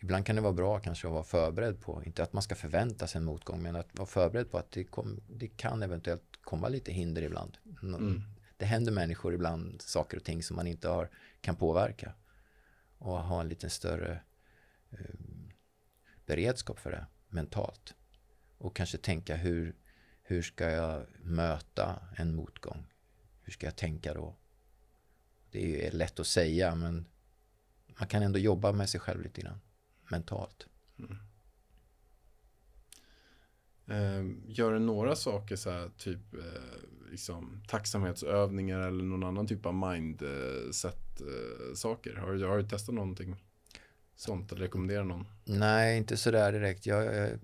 ibland kan det vara bra kanske att vara förberedd på, inte att man ska förvänta sig en motgång, men att vara förberedd på att det, kom, det kan eventuellt komma lite hinder ibland. Mm. Det händer människor ibland saker och ting som man inte har, kan påverka. Och ha en lite större eh, beredskap för det mentalt. Och kanske tänka hur, hur ska jag möta en motgång? Hur ska jag tänka då? Det är lätt att säga men man kan ändå jobba med sig själv lite grann mentalt. Mm. Eh, gör du några saker så här, typ eh, liksom, tacksamhetsövningar eller någon annan typ av mindset eh, saker? Har, har du testat någonting sånt eller rekommenderar någon? Nej, inte sådär direkt. Jag, jag,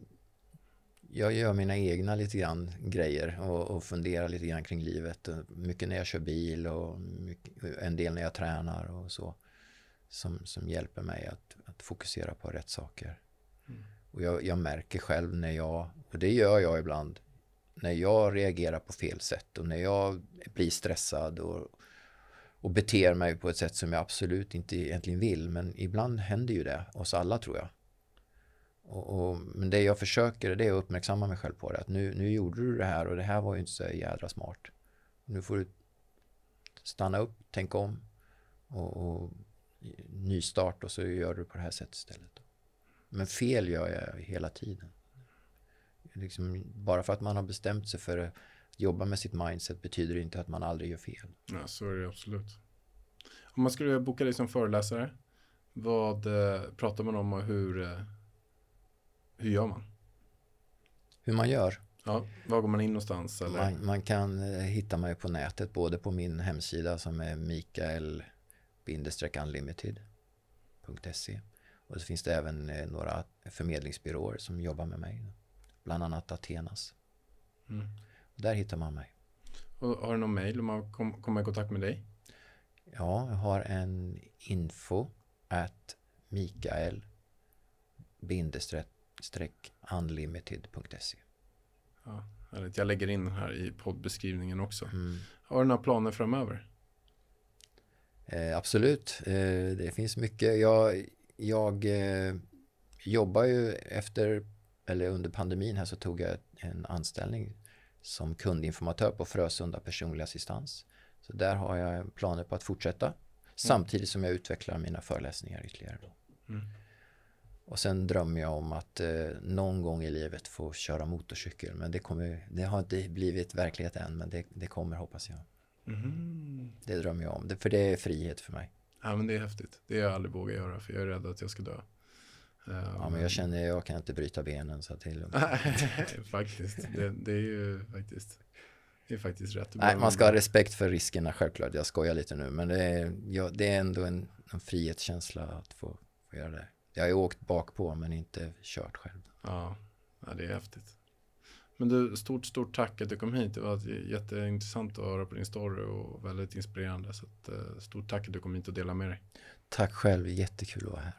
jag gör mina egna lite grann grejer och, och funderar lite grann kring livet. Mycket när jag kör bil och mycket, en del när jag tränar och så. Som, som hjälper mig att, att fokusera på rätt saker. Mm. Och jag, jag, märker själv när jag, och det gör jag ibland, när jag reagerar på fel sätt och när jag blir stressad och, och beter mig på ett sätt som jag absolut inte egentligen vill. Men ibland händer ju det oss alla tror jag. Och, och, men det jag försöker det är att uppmärksamma mig själv på det. Att nu, nu gjorde du det här och det här var ju inte så jädra smart. Nu får du stanna upp, tänka om och, och nystart och så gör du på det här sättet istället. Men fel gör jag hela tiden. Liksom, bara för att man har bestämt sig för att jobba med sitt mindset betyder det inte att man aldrig gör fel. Ja, så är det absolut. Om man skulle boka dig som föreläsare, vad eh, pratar man om och hur, eh, hur gör man? Hur man gör? Ja, var går man in någonstans? Eller? Man, man kan eh, hitta mig på nätet, både på min hemsida som är mikael-unlimited.se och så finns det även eh, några förmedlingsbyråer som jobbar med mig. Bland annat Athenas. Mm. Där hittar man mig. Och har du någon mail om man kom, kommer i kontakt med dig? Ja, jag har en info at mikael unlimited.se Ja, jag lägger in den här i poddbeskrivningen också. Mm. Har du några planer framöver? Eh, absolut, eh, det finns mycket. Jag, jag eh, jobbar ju efter, eller under pandemin här så tog jag en anställning som kundinformatör på Frösunda personlig assistans. Så där har jag planer på att fortsätta mm. samtidigt som jag utvecklar mina föreläsningar ytterligare. Mm. Och sen drömmer jag om att eh, någon gång i livet få köra motorcykel. Men det, kommer, det har inte blivit verklighet än, men det, det kommer hoppas jag. Mm. Det drömmer jag om, det, för det är frihet för mig. Ja, men det är häftigt. Det är jag aldrig vågar göra, för jag är rädd att jag ska dö. Ja, men jag känner att jag kan inte bryta benen så att det är lugnt. faktiskt, det, det, är ju faktiskt, det är faktiskt rätt. Nej, man ska ha respekt för riskerna självklart. Jag skojar lite nu, men det är, ja, det är ändå en, en frihetskänsla att få, få göra det. Jag har ju åkt bak på men inte kört själv. Ja, ja det är häftigt. Men du, stort, stort tack att du kom hit. Det var jätteintressant att höra på din story och väldigt inspirerande. Så att, eh, stort tack att du kom hit och delade med dig. Tack själv, jättekul att vara här.